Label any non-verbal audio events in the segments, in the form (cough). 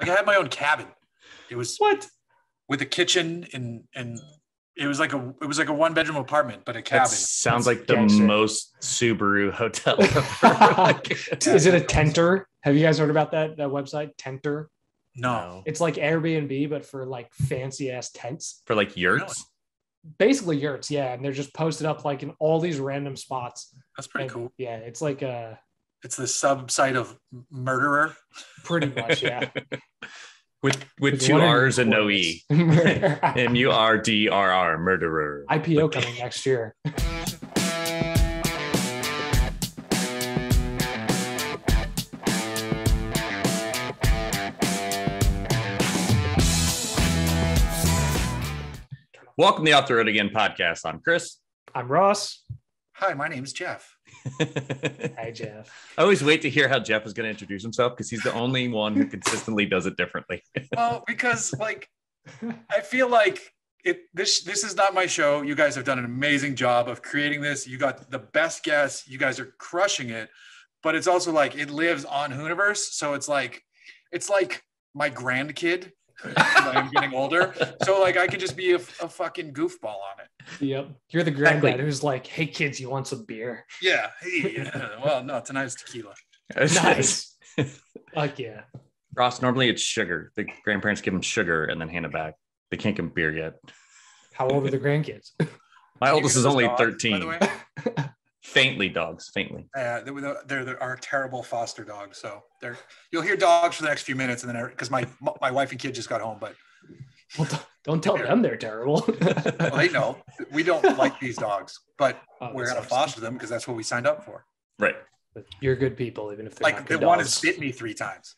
Like I had my own cabin. It was What? with a kitchen and and it was like a it was like a one bedroom apartment, but a That cabin. sounds That's like the gangster. most Subaru hotel (laughs) ever. Is it a Tentrr? Have you guys heard about that that website? Tentrr. No, It's like Airbnb, but for like fancy ass tents. for like yurts. Basically yurts, yeah. And they're just posted up like in all these random spots. that's pretty And, cool. Yeah, it's like uh It's the sub site of murderer. pretty much, yeah. (laughs) with with two R's and no quarters. E. (laughs) Murder. (laughs) M U R D R R, murderer. IPO coming next year. Welcome to the Off the Road Again podcast. I'm Chris. I'm Ross. Hi, my name is Jeff. Hi, Jeff. I always wait to hear how Jeff is going to introduce himself because he's the only one who consistently does it differently. (laughs) Well, because like I feel like it this this is not my show. You guys have done an amazing job of creating this. You got the best guests. You guys are crushing it. But it's also like it lives on Hooniverse. So it's like it's like my grandkid. I'm getting older. So like I could just be a, a fucking goofball on it. Yep. You're the granddad Exactly. who's like, hey kids, you want some beer? Yeah. Hey, yeah. Well, no, tonight's tequila. Nice. Fuck yeah. Ross, normally it's sugar. The grandparents give them sugar and then hand it back. They can't give him beer yet. How old are the grandkids? My Can oldest is those only dogs, by 13. The way? Faintly dogs, faintly. Yeah, they were- they're, they're our terrible foster dogs. So they're you'll hear dogs for the next few minutes, and then because my my wife and kid just got home, but Well, don't- don't tell them they're terrible. (laughs) well, they know we don't like these dogs, but Oh, we're gonna sucks. foster them because that's what we signed up for. Right. But You're good people, even if they're Like not the good one dogs. has bit me three times.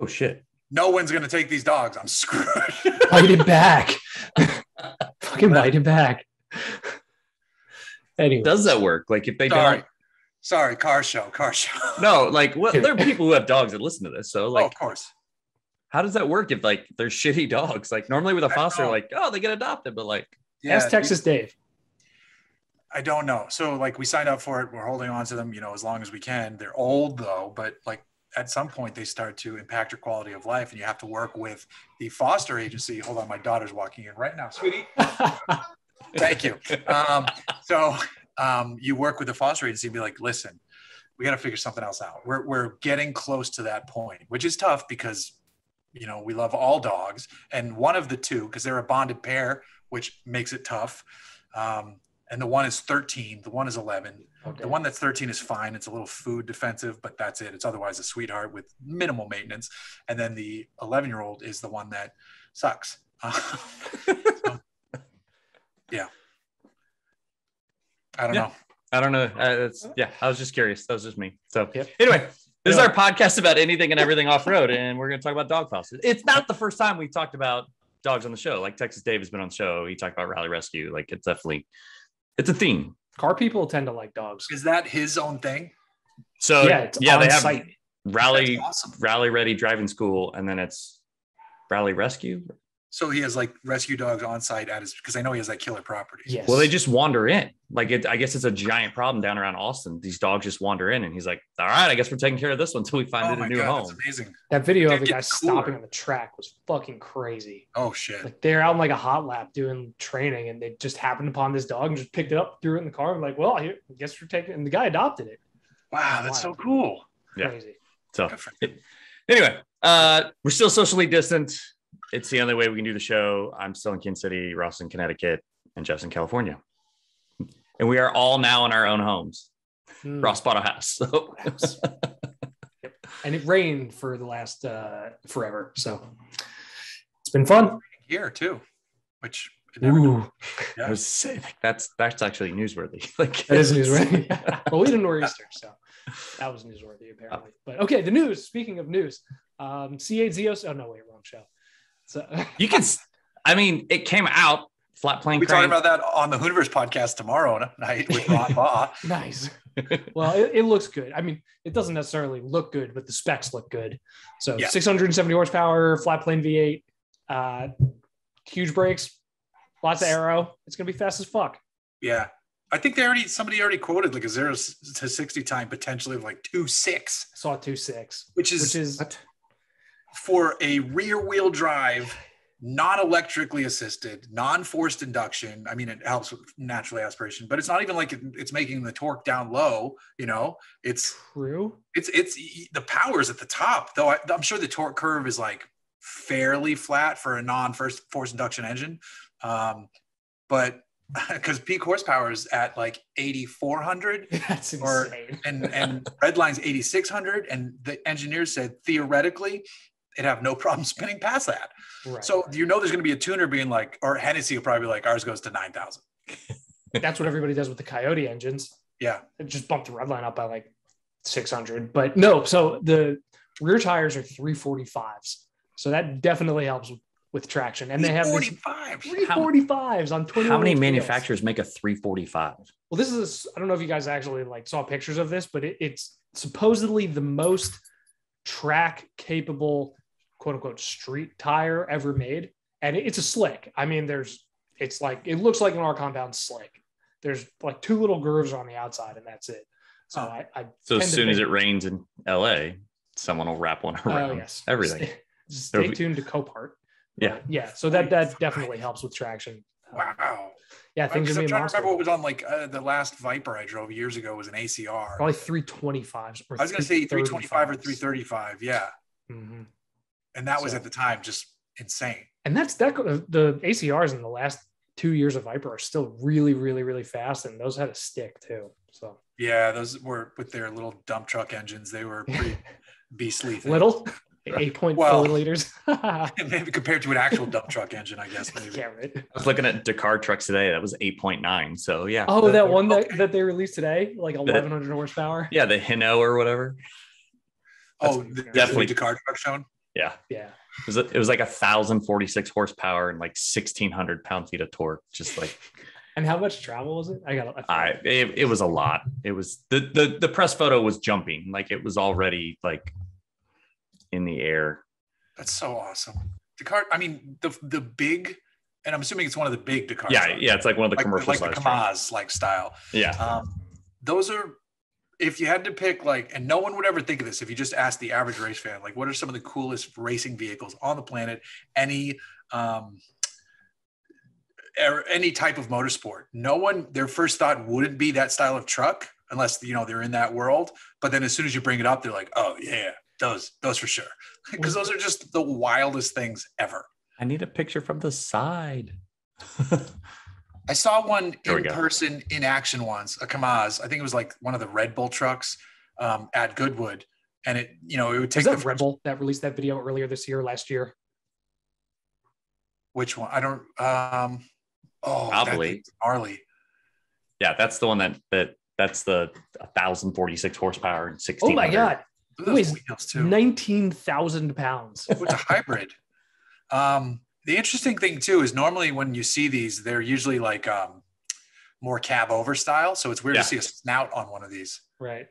Oh, shit. No one's gonna take these dogs. I'm screwed. Bite it back. (laughs) Fucking bite it back. Anyway, Does that work? Like if they Sorry, don't. sorry, car show, car show. (laughs) No, like what? There are (laughs) people who have dogs that listen to this. So, oh, like, of course. how does that work if like they're shitty dogs? Like normally with a foster, like oh they get adopted, but like Yeah, ask Texas Dave. I don't know. So like we signed up for it. We're holding on to them, you know, as long as we can. They're old though, but like at some point they start to impact your quality of life, and you have to work with the foster agency. Hold on, my daughter's walking in right now, sweetie. (laughs) Thank you. Um, so um, you work with the foster agency and be like, listen, we got to figure something else out. We're, we're getting close to that point, which is tough because, you know, we love all dogs. And one of the two, because they're a bonded pair, which makes it tough. Um, and the one is 13, the one is 11. Okay. The one that's 13 is fine. It's a little food defensive, but that's it. It's otherwise a sweetheart with minimal maintenance. And then the 11 year old is the one that sucks. (laughs) So, yeah. I don't Yeah. know. I don't know. Uh, it's, yeah, I was just curious. That was just me. So Yep. anyway, this Yeah. is our podcast about anything and everything off road, and we're going to talk about dog fosters. It's not the first time we've talked about dogs on the show. Like Texas Dave has been on the show. He talked about rally rescue. Like it's definitely it's a theme. Car people tend to like dogs. Is that his own thing? So yeah, yeah, it's they have site. rally awesome. rally ready driving school, and then it's rally rescue. So he has like rescue dogs on site at his because I know he has that killer property. Yes. Well, they just wander in. Like it, I guess it's a giant problem down around Austin. These dogs just wander in, and he's like, "All right, I guess we're taking care of this one until we find Oh it a new god, home." that's amazing. that video It of the guy cooler. stopping on the track was fucking crazy. Oh shit. Like they're out in like a hot lap doing training, and they just happened upon this dog and just picked it up, threw it in the car, and like, well, here, I guess we're taking. And the guy adopted it. Wow, that's so cool. Yeah. Crazy. So Good for him. anyway, uh, we're still socially distant. It's the only way we can do the show. I'm still in Kansas City, Ross in Connecticut, and Jeff's in California. And we are all now in our own homes. Hmm. Ross bought a house. So House. Yep. (laughs) And it rained for the last uh, forever, so it's been fun. Here too, which Ooh, Yeah. I was saying that's that's actually newsworthy. (laughs) Like that is newsworthy. (laughs) well, we didn't nor'easter, so that was newsworthy apparently. But okay, the news. Speaking of news, um, C8 Zeos. Oh no, wait, wrong show. So you can I mean, it came out flat plane We're talking about that on the Hooniverse podcast tomorrow night with Ron Baugh. nice. Well, it, it looks good. I mean, it doesn't necessarily look good, but the specs look good. So Yeah. 670 horsepower, flat plane V8, uh, huge brakes, lots of aero. It's gonna be fast as fuck. Yeah. I think they already somebody already quoted like a zero to sixty time potentially of like two six, Saw two six, which is, which is for a rear wheel drive, not electrically assisted, non forced induction. I mean, it helps with naturally aspiration, but it's not even like it, it's making the torque down low. You know, it's True. it's it's the power's at the top. Though I, I'm sure the torque curve is like fairly flat for a non first force induction engine, um, but (laughs) because peak horsepower is at like 8400 (laughs) That's Or- insane. and and redline's 8600 and the engineers said theoretically it'd have no (laughs) problem spinning past that Right. so you know there's going to be a tuner being like or Hennessey will probably be like ours goes to 9000 (laughs) that's what everybody does with the Coyote engines. yeah It just bumped the red line up by like 600. But no, so the rear tires are 345s. So that definitely helps with, with traction. And they have these 45 345s on 20. How many manufacturers make a 345? Well, this is I don't know if you guys actually like saw pictures of this, but it, it's supposedly the most track capable quote unquote street tire ever made. And it's a slick. I mean, there's it's like it looks like an R compound slick. There's like two little grooves on the outside, and that's it. So Huh. I, I So as soon as it rains in LA, someone will wrap one around oh yes, everything. Stay, (laughs) stay There'll be- tuned to Copart. Yeah. yeah. So that that definitely helps with traction. wow Yeah, I'm, things are I'm being trying to remember what was on like uh, the last viper i drove years ago was an acr Probably 325s. Or i was going to say 325 or 335 yeah Mhm. And that was at the time just insane and that's that uh, the ACRs in the last two years of Viper are still really, really, really fast, and those had a stick too. So yeah those were with their little dump truck engines they were pretty (laughs) beastly things. little, eight point four Well- liters. (laughs) (laughs) maybe compared to an actual dump truck engine, I guess. Maybe. right. I was looking at Dakar trucks today. That was 8.9. So yeah. Oh, The- that one that, okay. that they released today, like eleven hundred horsepower. Yeah, the Hino or whatever. Oh, That's the, definitely- definitely the car truck shown. Yeah. Yeah, It was, it was like a thousand forty six horsepower and like sixteen hundred pound feet of torque. Just like (laughs) and how much travel was it? I got. I, it, it was a lot. It was the, the the press photo was jumping, like it was already like in the air. That's so awesome. The car. I mean, the the big, and I'm assuming it's one of the big Dakar. Yeah, trucks. yeah, it's like one of the like, commercial like the size trucks. Kamaz like style. Yeah, Um, those are. If you had to pick, like, and no one would ever think of this if you just asked the average race fan, like, what are some of the coolest racing vehicles on the planet? Any, um, er- any type of motorsport. No one, their first thought wouldn't be that style of truck unless you know they're in that world. But then as soon as you bring it up, they're like, oh yeah, those, those for sure, (laughs) because those are just the wildest things ever. I need a picture from the side. (laughs) I saw one There in person in action once, a Kamaz. I think it was like one of the Red Bull trucks um, at Goodwood, and it, you know, it would Was take that the Red Bull that released that video earlier this year, last year? which one? I don't. Um, oh, that Probably. thing's gnarly. yeah, that's the one that that that's the thousand forty six horsepower and Oh sixteen. my god, Look at those Wait, wheels too. nineteen thousand pounds. It's a hybrid. (laughs) Um, the interesting thing too is normally when you see these, they're usually like um, more cab over style. So it's weird Yeah. to see a snout on one of these. right.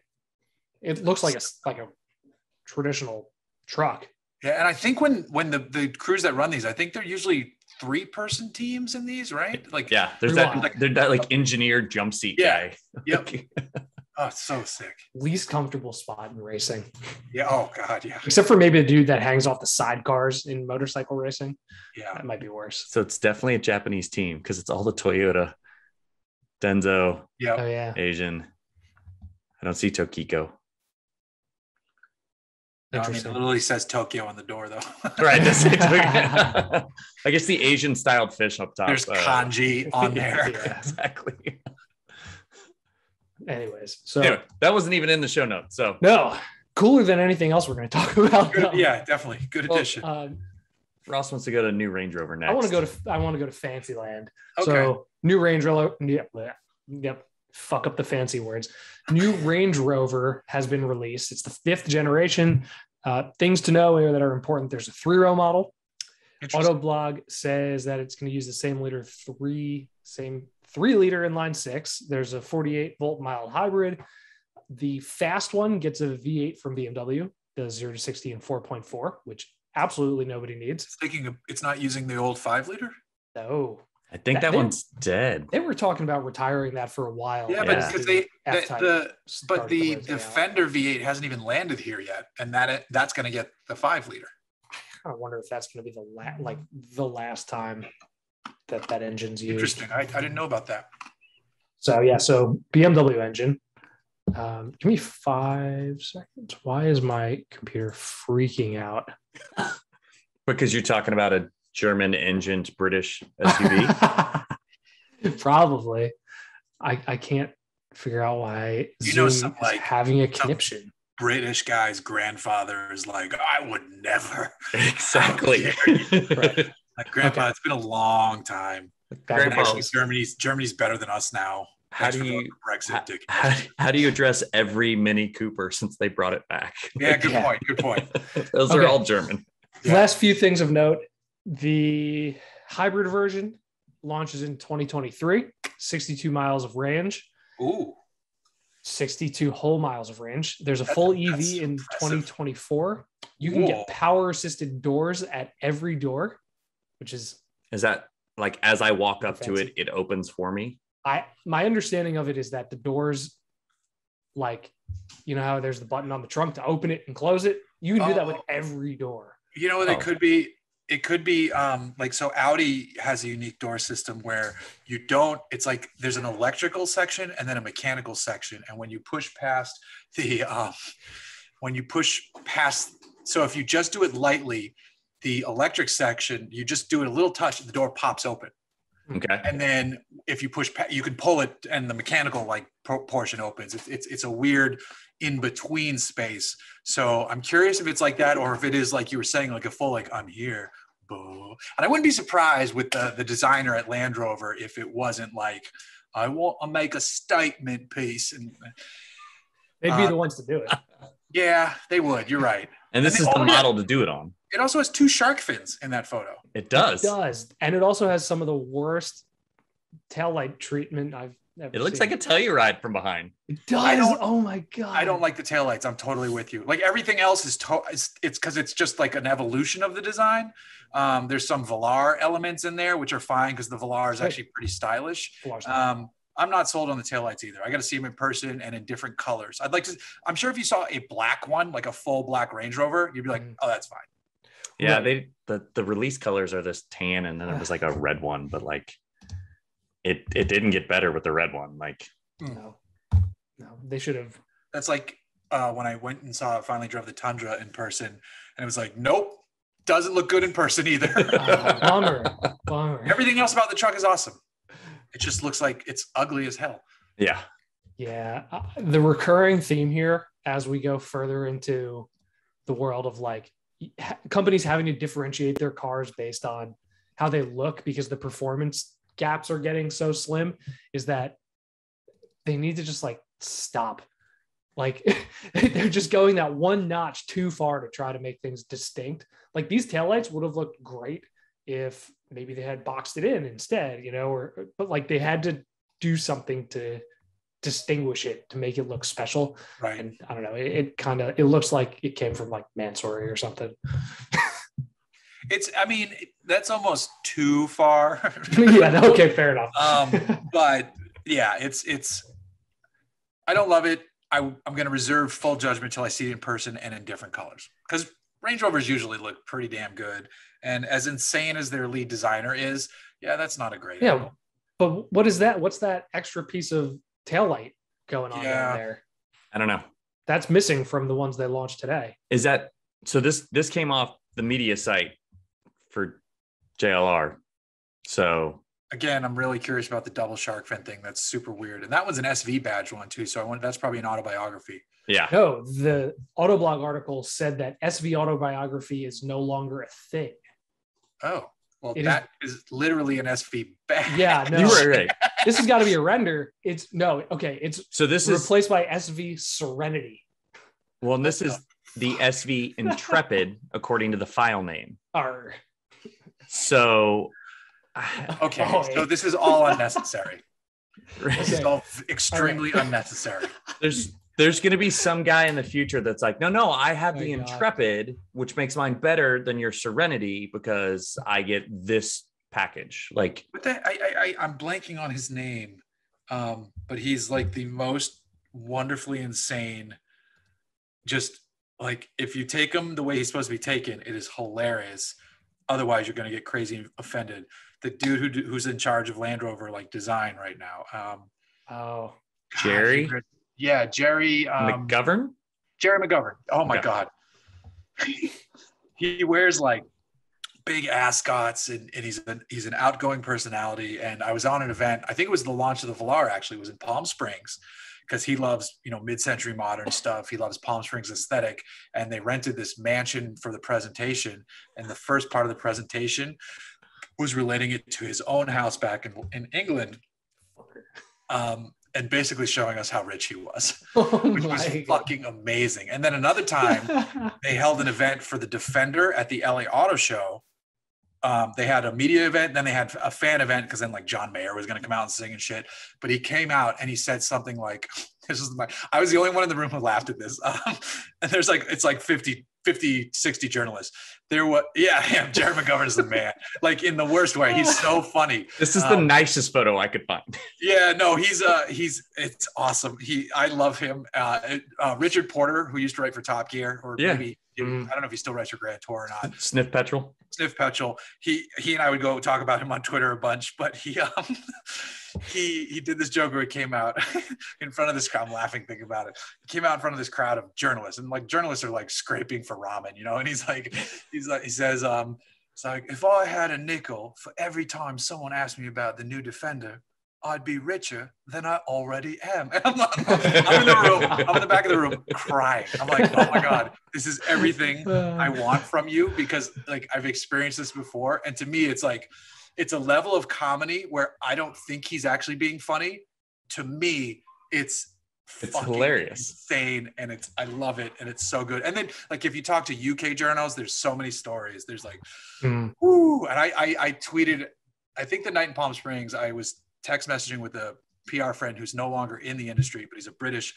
It looks like a like a traditional truck. Yeah, and I think when when the the crews that run these, I think they're usually three person teams in these, right? Like, Yeah, there's that like, that like engineered jump seat Yeah. guy. (laughs) Yep. Oh, so sick. Least comfortable spot in racing, Yeah. Oh God. Yeah. except for maybe the dude that hangs off the sidecars in motorcycle racing. Yeah. That might be worse. so it's definitely a Japanese team because it's all the Toyota, Denso, Yeah. Oh yeah, Aisin. I don't see Tokico. No, I mean, it literally says Tokyo on the door, though. (laughs) Right. that's it. (laughs) I guess the Asian styled fish up top. There's uh, kanji on (laughs) there. yeah, exactly. Anyways, so Anyway, that wasn't even in the show notes. So no, cooler than anything else we're going to talk (laughs) about. Good- yeah, definitely. Good Well, addition. Um, Ross wants to go to New Range Rover next. I want to go to I want to go to Fancyland. okay. So new Range Rover, yep, yep, fuck up the fancy words. New Range Rover has been released. It's the fifth generation. Uh, things to know that are important. There's a three row model. Interesting. Autoblog says that it's going to use the same liter three, same three liter inline six. There's a 48 volt mild hybrid. The fast one gets a V8 from BMW, does zero to 60 in 4.4, which absolutely nobody needs. Thinking of, it's not using the old five liter. No, I think That- that one's dead. they were talking about retiring that for a while. Yeah, Yeah. but because they the, F-Type the but the racing out. Defender V8 hasn't even landed here yet, and that that's going to get the five liter. kind of wonder if that's going to be the la- like the last time that that engine's used. Interesting. I, I didn't know about that. So yeah, so BMW engine. Um, give me five seconds. Why is my computer freaking out? (laughs) Because you're talking about a German engined British SUV. (laughs) Probably. I I can't figure out why You know Zoom some, is like, having a some- conniption. British guy's grandfather is like, I would never. (laughs) exactly. Right. Like, Grandpa, it's been a long time. Grandpa- Actually, Germany's Germany's better than us now. How Thanks do you Brexit, how, Dick? how, how do you address every Mini Cooper since they brought it back? Yeah, good Yeah. point. Good point. (laughs) Those are all German. Yeah. Last few things of note: the hybrid version launches in 2023, 62 miles of range. Ooh, 62 whole miles of range. There's a That's- full EV that's in impressive. 2024. You can Whoa. get power assisted doors at every door, which is Is that like as I walk up to it, it opens for me? I my understanding of it is that the doors like you know how there's the button on the trunk to open it and close it. You can do that with Oh. every door. you know what Oh. it could be? It could be um, like so. Audi has a unique door system where you don't. It's like there's an electrical section and then a mechanical section, and when you push past the, um, when you push past, so if you just do it lightly, the electric section, you just do it a little touch, the door pops open. Okay. and then if you push you can pull it and the mechanical like portion opens it's, it's it's a weird in between space so i'm curious if it's like that or if it is like you were saying like a full like i'm here boo. and i wouldn't be surprised with the the designer at land rover if it wasn't like i want to make a statement piece and They'd be Uh, the ones to do it. (laughs) yeah they would you're right And this And is the model to do it on. It also has two shark fins in that photo It does. It does. And it also has some of the worst tail light treatment I've ever seen. It looks seen. like a Telluride from behind. It I does. don't- Oh my god. I don't like the tail lights. I'm totally with you. Like everything else is to- it's it's because it's just like an evolution of the design. Um, there's some Velar elements in there which are fine because the Velar is actually pretty stylish. Um, I'm not sold on the taillights either. I got to see them in person and in different colors. I'd like to. I'm sure if you saw a black one, like a full black Range Rover, you'd be like, Mhm. oh, that's fine. Yeah, Right. they the the release colors are this tan, and then there was like a (sighs) red one, but like it it didn't get better with the red one. Like no. No. They should have That's like uh, when I went and saw finally drove the Tundra in person, and it was like, nope, doesn't look good in person either. (laughs) Ah, bummer. Bummer. Everything else about the truck is awesome. It just looks like it's ugly as hell. yeah, Yeah, uh, the recurring theme here as we go further into the world of like ha- companies having to differentiate their cars based on how they look because the performance gaps are getting so slim is that they need to just like stop. Like (laughs) they're just going that one notch too far to try to make things distinct. Like these taillights would have looked great if maybe they had boxed it in instead, you know, or but like they had to do something to distinguish it to make it look special. Right. And I don't know, it, it kind of it looks like it came from like Mansory or something. It's, I mean, that's almost too far. (laughs) yeah, okay, fair enough. um, but yeah, it's, it's, I don't love it. I, I'm going to reserve full judgment until I see it in person and in different colors because Range Rovers usually look pretty damn good. And as insane as their lead designer is, yeah, that's not a great. yeah, but what is that? What's that extra piece of taillight going on Yeah. down there? I don't know. That's missing from the ones they launched today. Is that so? This this came off the media site for JLR. So Again, I'm really curious about the double shark fin thing. That's super weird. And that was an SV badge one too. So I want, that's probably an autobiography. yeah, No, the Autoblog article said that SV autobiography is no longer a thing. Oh, well, It is- that is, literally an SV badge. Yeah, (laughs) no. you were right. This has got to be a render. It's no, okay, it's So this is replaced by SV Serenity. well, and this is the SV (laughs) Intrepid according to the file name. Arr. So (laughs) Okay, Oh, so this is all unnecessary. (laughs) This is all extremely unnecessary. there's there's going to be some guy in the future that's like, no, no, I have the My God. Intrepid, which makes mine better than your Serenity because I get this package. Like, But that, I, I, I, I'm blanking on his name, um, but he's like the most wonderfully insane, just like if you take him the way he's supposed to be taken, it is hilarious. Otherwise, you're going to get crazy and offended. The dude who who's in charge of Land Rover like design right now. Um, Oh, God, Gerry? yeah, Gerry. Um, McGovern? Gerry McGovern. Oh my Okay. God. (laughs) he wears like big ascots and, and he's an he's an outgoing personality. And I was on an event, I think it was the launch of the Velar actually, it was in Palm Springs because he loves, you know, mid-century modern stuff. He loves Palm Springs aesthetic. And they rented this mansion for the presentation. And the first part of the presentation was relating it to his own house back in, in England. Um, and basically showing us how rich he was (laughs) oh (laughs) which was fucking amazing. And then another time, (laughs) they held an event for the Defender at the LA Auto Show. Um, they had a media event, then they had a fan event because then like John Mayer was going to come out and sing and shit. But he came out and he said something like, (laughs) "This is my." I was the only one in the room who laughed at this. (laughs) Um, and there's like it's like 50, 50, 60 journalists. There was (laughs) yeah, yeah. Gerry McGovern is the man, like in the worst way. He's so funny. This is the Um, nicest photo I could find. Yeah, no, he's uh he's it's awesome. He I love him. Uh, uh Richard Porter, who used to write for Top Gear, or Yeah. maybe Mm. I don't know if he still writes for Grand Tour or not. Sniff petrol. Sniff Petrol. He he and I would go talk about him on Twitter a bunch, but he um (laughs) he he did this joke where he came out (laughs) in front of this crowd. I'm laughing thinking about it. He came out in front of this crowd of journalists, and like journalists are like scraping for ramen, you know. And he's like, he's like, he says, um, it's like if I had a nickel for every time someone asked me about the new Defender, I'd be richer than I already am. (laughs) And I'm, like, I'm in the room, I'm in the back of the room crying. I'm like, oh my god, this is everything I want from you because like I've experienced this before. And to me, it's like it's a level of comedy where I don't think he's actually being funny. To me, it's It's hilarious. insane, and it's I love it, and it's so good. And then like if you talk to UK journals, there's so many stories. There's like, Mm. whoo, and I I, I tweeted, I think the night in Palm Springs, I was text messaging with a PR friend who's no longer in the industry, but he's a British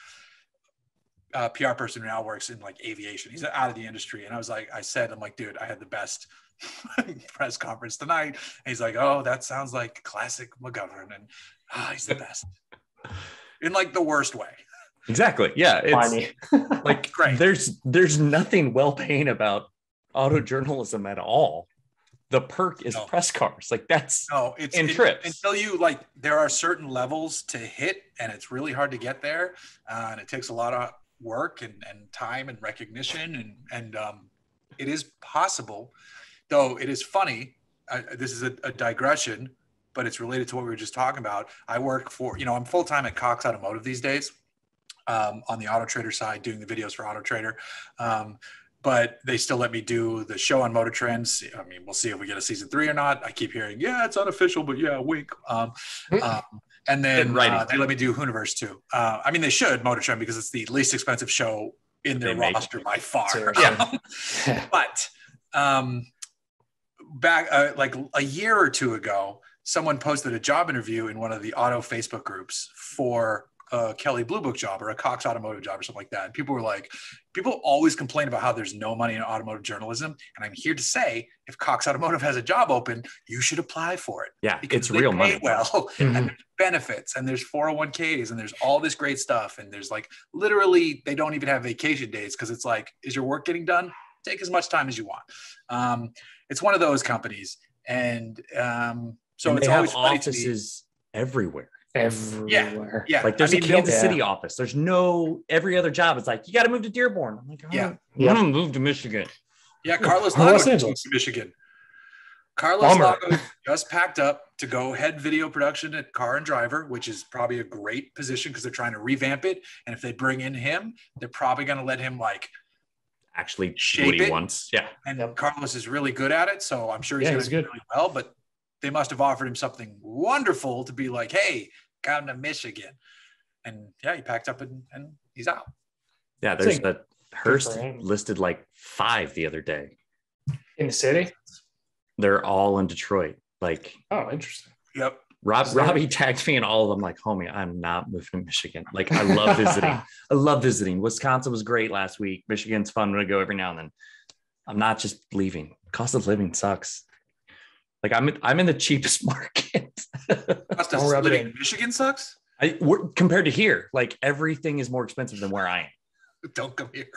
uh, PR person who now works in like aviation. He's out of the industry. And I was like, I said, I'm like, dude, I had the best (laughs) press conference tonight. And he's like, oh, that sounds like classic McGovern. And ah, he's the best in like the worst way. Exactly. Yeah. It's like (laughs) Great. there's there's nothing well paying about auto journalism at all. The perk is No. press cars. Like that's No, it's And it- trips. until you like there are certain levels to hit, and it's really hard to get there, uh, and it takes a lot of work and, and time and recognition, and and um, it is possible, though it is funny. Uh, this is a, a digression, but it's related to what we were just talking about. I work for you know I'm full time at Cox Automotive these days, um, on the Auto Trader side, doing the videos for Auto Trader. Um, but they still let me do the show on Motor Trends. I mean, we'll see if we get a season three or not. I keep hearing, yeah, it's unofficial, but yeah, wink. Um, um, and then Good writing. uh, they let me do Hooniverse too. Uh, I mean, they should Motor Trend because it's the least expensive show in their They roster by far. Seriously. (laughs) (laughs) but um, back uh, like a year or two ago, someone posted a job interview in one of the auto Facebook groups for a Kelley Blue Book job or a Cox Automotive job or something like that. And people were like, people always complain about how there's no money in automotive journalism. And I'm here to say, if Cox Automotive has a job open, you should apply for it yeah, because it's they real pay money. well Mhm. (laughs) and there's benefits and there's 401ks and there's all this great stuff and there's like literally they don't even have vacation days because it's like is your work getting done take as much time as you want um, it's one of those companies and um, so And it's they have always funny to me offices everywhere. Everywhere. yeah Like there's I mean, a they'll- Kansas yeah. City office. There's no every other job. It's like you got to move to Dearborn. I'm like, oh, Yeah. Yeah. I'm gonna move to Michigan. yeah (laughs) carlos Or Los Lago Angeles. to michigan carlos Bummer. Lago just packed up to go head video production at car and driver which is probably a great position because they're trying to revamp it and if they bring in him they're probably going to let him like Actually, Shape what he it. wants. Yeah. and Yep. Carlos is really good at it. So I'm sure he's Yeah, going he's to do good. really well. But they must have offered him something wonderful to be like, "Hey, come to Michigan," and yeah, he packed up and, and he's out. Yeah. There's Think- a Hearst listed like five the other day. In the city? They're all in Detroit. Like Oh, interesting. Yep. Rob, Robbie tagged me and all of them. Like, homie, I'm not moving to Michigan. Like, I love (laughs) visiting. I love visiting. Wisconsin was great last week. Michigan's fun to go every now and then. I'm not just leaving. Cost of living sucks. Like I'm I'm in the cheapest (laughs) market. Cost of Don't rub it in. in Michigan sucks. I we're, compared to here, like everything is more expensive than where I am. Don't come here.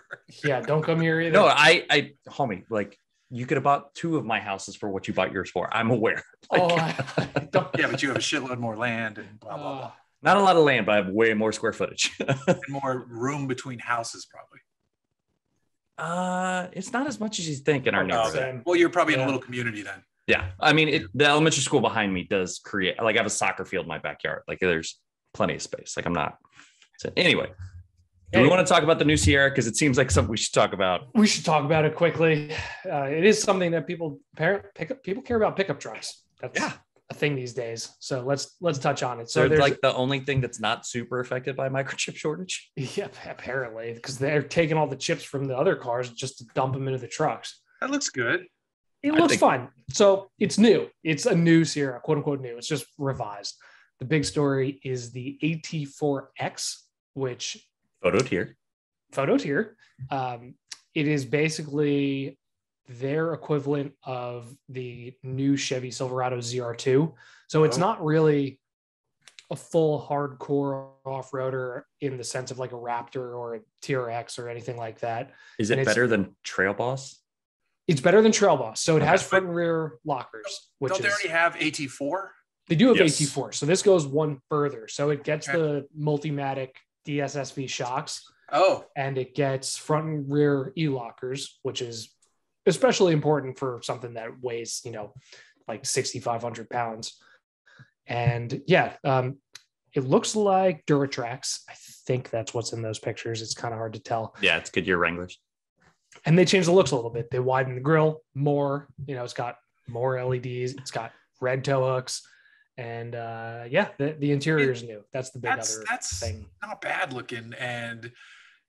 Yeah, don't come here either. No, I, I, homie, like you could have bought two of my houses for what you bought yours for. I'm aware. (laughs) Like, oh, I, (laughs) I. Yeah, but you have a shitload more land and blah blah blah, not a lot of land, but I have way more square footage. and more room between houses probably. uh, it's not as much as you think in our Oh, neighborhood. Well, you're probably in a little community then. Yeah, I mean, it, the elementary school behind me does create like I have a soccer field in my backyard. Like there's plenty of space. Like I'm not. So anyway, do we want to talk about the new Sierra? Because it seems like something we should talk about. We should talk about it quickly. Uh, it is something that people parent pick up, people care about pickup trucks. That's Yeah. a thing these days. So let's let's touch on it. So So there's like the only thing that's not super affected by microchip shortage. (laughs) yeah, apparently because they're taking all the chips from the other cars just to dump them into the trucks. That looks good. It I looks think- fine. So it's new. It's a new Sierra, quote unquote new. It's just revised. The big story is the AT4X, which Photo tier. photo tier. Um, it is basically their equivalent of the new Chevy Silverado ZR2. So it's Oh. not really a full hardcore off-roader in the sense of like a Raptor or a TRX or anything like that. Is it better than Trail Boss? It's better than Trail Boss. So it has front and rear lockers, which Don't is they already have AT4? They do have Yes. AT4. So this goes one further. So it gets Okay. the Multimatic DSSV shocks Oh, and it gets front and rear e lockers, which is especially important for something that weighs, you know, like 6,500 pounds. And yeah, um, it looks like DuraTracs. I think that's what's in those pictures. It's kind of hard to tell. Yeah, it's Goodyear Wranglers. And they changed the looks a little bit. They widened the grill more. You know, it's got more LEDs. It's got red toe hooks. And uh, yeah, the, the interior is new. That's the big that's other that's thing. not bad looking. And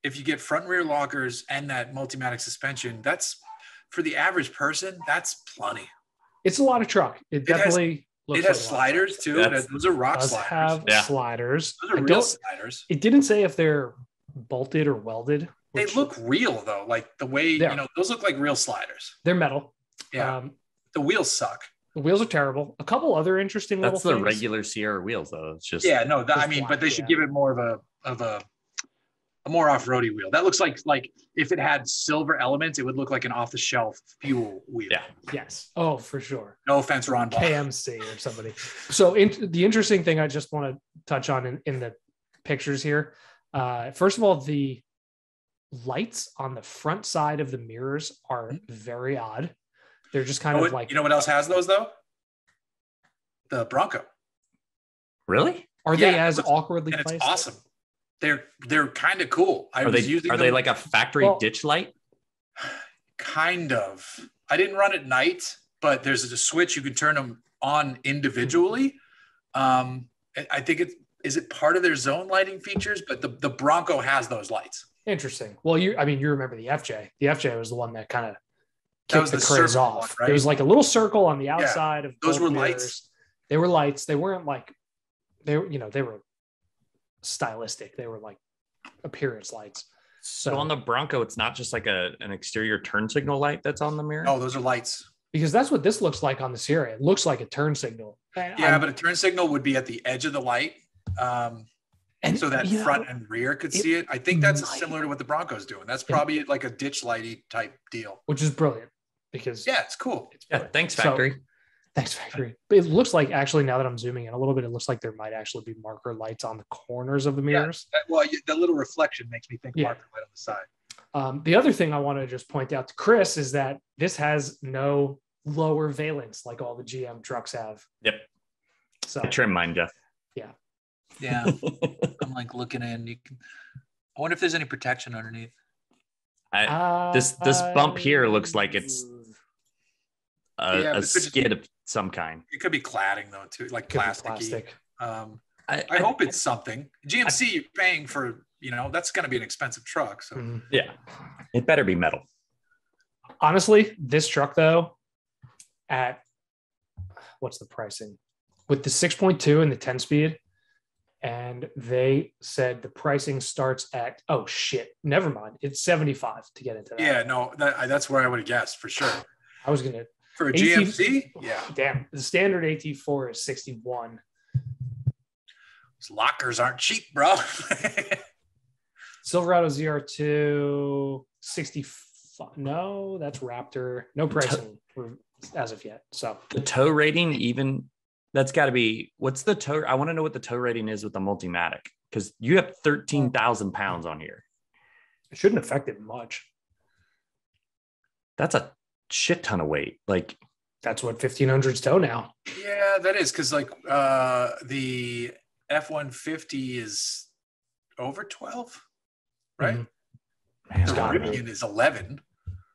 if you get front and rear lockers and that multimatic suspension, that's for the average person, that's plenty. It's a lot of truck. It It has- definitely looks it has like a lot of sliders too. That's- Those are rock does sliders. have Yeah. sliders. Those are real sliders. it didn't say if they're bolted or welded. They which- look real though, like the way you know those look like real sliders. they're metal. Yeah, Um, the wheels suck. the wheels are terrible. A couple other interesting That's the things. regular Sierra wheels, though. It's just Yeah, no, that, I mean, black, but they should yeah. give it more of a of a a more off-roady wheel. That looks like like if it had silver elements, it would look like an off-the-shelf fuel wheel. Yeah. Yes. Oh, for sure. No offense, Ron. Ball. KMC or somebody. So in, the interesting thing I just want to touch on in, in the pictures here. Uh, first of all, the lights on the front side of the mirrors are very odd. They're just kind You know of what- like, you know what else has those though? The Bronco, really. are they as it's- awkwardly and it's placed? awesome. They're they're kind of cool. I Are was they using are them they like a factory Well- ditch light? kind of. I didn't run at night, but there's a switch you can turn them on individually. Um, I- I think it's is it part of their zone lighting features, but the, the Bronco has those lights. Interesting. Well, you, I mean, you remember the FJ. The FJ was the one that kind of kicked was the, the craze off. one, right? There was like a little circle on the outside of Those both were lights. They were lights. They weren't like they were, you know, they were stylistic. They were like appearance lights. So, So on the Bronco, it's not just like a an exterior turn signal light that's on the mirror. No, those are lights. because that's what this looks like on the Sierra. It looks like a turn signal. And Yeah, I'm- but a turn signal would be at the edge of the light, um, and, so that you know, front and rear could it see it. I think that's might- similar to what the Bronco's doing. That's probably like a ditch lighty type deal. which is brilliant because Yeah, it's cool. it's Yeah, brilliant. thanks So- factory. Thanks, factory. But it looks like actually now that I'm zooming in a little bit, it looks like there might actually be marker lights on the corners of the mirrors. That- Well, the little reflection makes me think Yeah. marker light on the side. Um, the other thing I want to just point out to Chris is that this has no lower valence like all the GM trucks have. Yep. So I trim mine, Jeff. Yeah, (laughs) I'm like looking in. You can. I wonder if there's any protection underneath. I, this- this bump here looks like it's- a, Yeah, a but just- skid of some kind. It could be cladding though, too, like Could plasticky. plastic. Um, I, I hope it's something. GMC, you're paying for. You know, that's going to be an expensive truck. So Mhm. yeah, it better be metal. Honestly, this truck though, at what's the pricing with the 6.2 and the 10 speed, and they said the pricing starts at oh shit, never mind, it's 75 to get into that. yeah, no, that, I- that's where I would have guessed for sure. I was gonna For a AT GMC, yeah, damn the standard AT4 is 61. Those lockers aren't cheap, bro. (laughs) Silverado ZR2 65. No, that's Raptor. No pricing for- as of yet. So The tow rating, even that's got to be what's the tow? I want to know what the tow rating is with the Multimatic because you have 13,000 pounds on here. it shouldn't affect it much. That's a shit ton of weight. Like, That's what 1500s tow now. Yeah, that is because like uh the F one fifty is over twelve, right? Mhm. The gotta be. Rivian is eleven.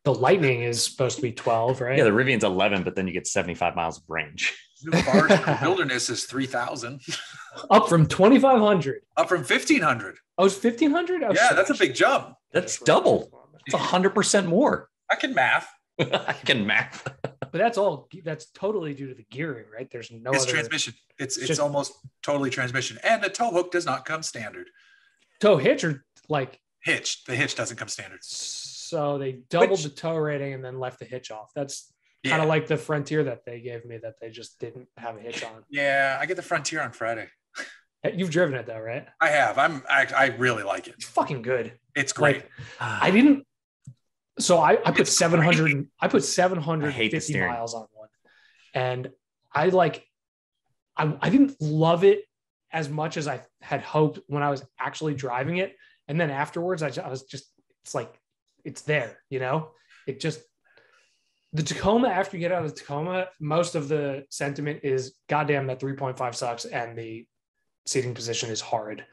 The Lightning is supposed to be 12, right? yeah, the Rivian's 11, but then you get 75 miles of range. (laughs) New Forester (laughs) Wilderness is three thousand, (laughs) Up from 2500. up from fifteen hundred. Oh, it's 1500? Oh, Yeah, shit. that's a big jump. That's double. It's 100% more. (laughs) I can math. I can math. But that's all. That's totally due to the gearing, right? There's no It's other transmission. It's it's just- almost totally transmission, and the tow hook does not come standard. tow hitch or like Hitch, the hitch doesn't come standard. so they doubled Which- the tow rating and then left the hitch off. That's Yeah, kind of like the Frontier that they gave me that they just didn't have a hitch on. yeah. I get the Frontier on Friday. You've driven it though, right? I have. I'm. I, I really like it. It's fucking good. It's great. Like I didn't. So I, I put It's 700. I put I hate the 750 steering. miles on one, and I like. I I didn't love it as much as I had hoped when I was actually driving it, and then afterwards I, ju- I was just. It's like, it's there, you know. It just. The Tacoma, after you get out of the Tacoma, most of the sentiment is, "Goddamn, that 3.5 sucks," and the seating position is hard.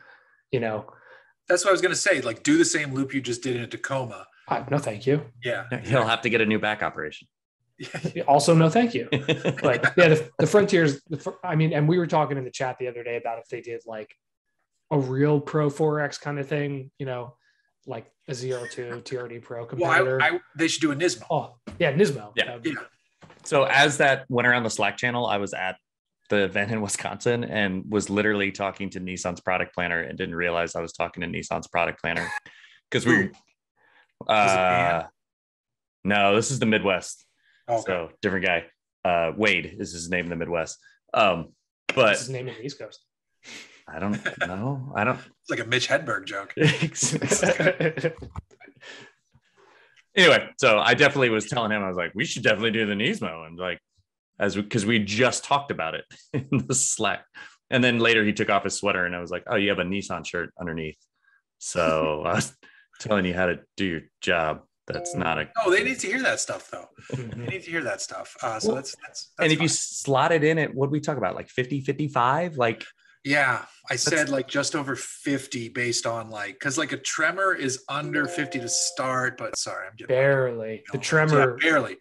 You know, That's what I was gonna say. Like, do the same loop you just did in a Tacoma. I, no, thank you. Yeah. He'll have to get a new back operation. (laughs) Also, no, thank you. (laughs) But yeah, the, the frontiers. The, fr- I mean, and we were talking in the chat the other day about if they did like a real Pro 4X kind of thing, you know, like a ZR2 TRD (laughs) Pro Well. I, I, they should do a Nismo. oh, yeah, Nismo. Yeah. That be- Yeah. So as that went around the Slack channel, I was at the event in (laughs) Wisconsin and was literally talking to Nissan's product planner and didn't realize I was talking to Nissan's product planner because we. Uh, no, this is the Midwest, Okay. so different guy. Uh, Wade is his name in the Midwest. Um, What's but his name in the East Coast. I don't know. I don't. (laughs) It's like a Mitch Hedberg joke. (laughs) anyway, so I definitely was telling him I was like, we should definitely do the Nismo, and like, as because we, just talked about it (laughs) in the Slack, and then later he took off his sweater, and I was like, oh, you have a Nissan shirt underneath, so I was telling you how to do your job. That's not a. Oh, they need to hear that stuff though. They need to hear that stuff. Uh, so Well, that's that's. and that's if you slot it in at what we talk about, like 50, 55, like yeah, I said like just over fifty based on like because like a tremor is under fifty to start, but sorry, I'm getting barely. The Yeah, tremor. barely.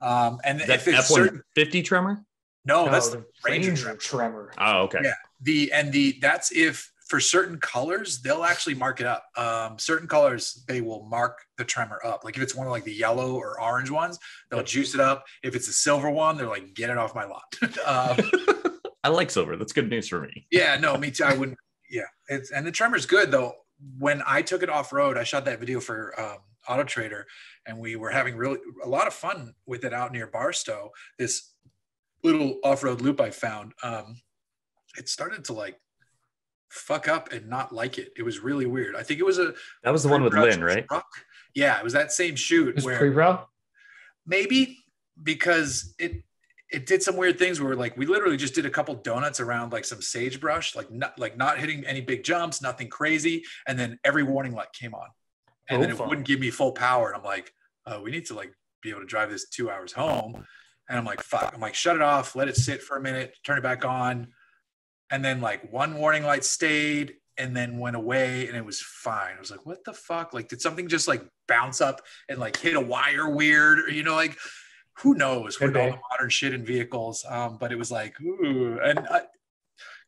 Um, and that if it's F certain, one fifty tremor. no, no, that's the Ranger Ranger, tremor. tremor. Oh, okay. Yeah. the and the that's if for certain colors they'll actually mark it up um certain colors they will mark the tremor up like if it's one of like the yellow or orange ones they'll juice it up if it's a silver one they're like get it off my lot (laughs) um, I like silver. That's good news for me. yeah no me too i wouldn't yeah it's and the tremor's good though when i took it off road i shot that video for um auto trader and we were having really a lot of fun with it out near barstow this little off-road loop i found um it started to like fuck up and not like it it was really weird i think it was a That was the one with pre-production Lynn, right? truck. yeah it was that same shoot It was where pre-pro. maybe because it it did some weird things where like we literally just did a couple donuts around like some sagebrush like not like not hitting any big jumps nothing crazy and then every warning light came on. And Oh, then it fun. wouldn't give me full power and i'm like oh we need to like be able to drive this two hours home. And i'm like fuck i'm like shut it off let it sit for a minute turn it back on. And then like one warning light stayed and then went away and it was fine. I was like what the fuck? Like did something just like bounce up and like hit a wire weird or you know like who knows with all the modern shit in vehicles um but it was like ooh and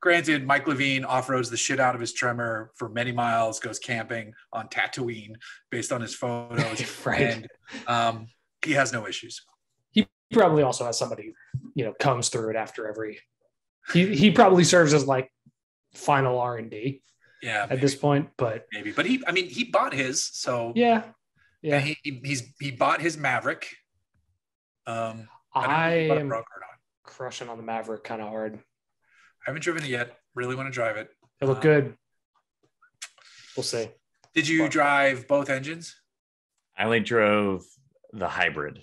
granted mike levine off-roads the shit out of his tremor for many miles goes camping on tatooine based on his photos (laughs) right. and um he has no issues. He probably also has somebody you know comes through it after every he he probably serves as like final r&d yeah at this point but maybe but he i mean he bought his so yeah yeah. he- he's he bought his maverick um i, don't know if he bought a am broker crushing on the maverick kind of hard i haven't driven it yet really want to drive it it looked Um, good we'll see Did you Fuck. drive both engines? I only drove the hybrid,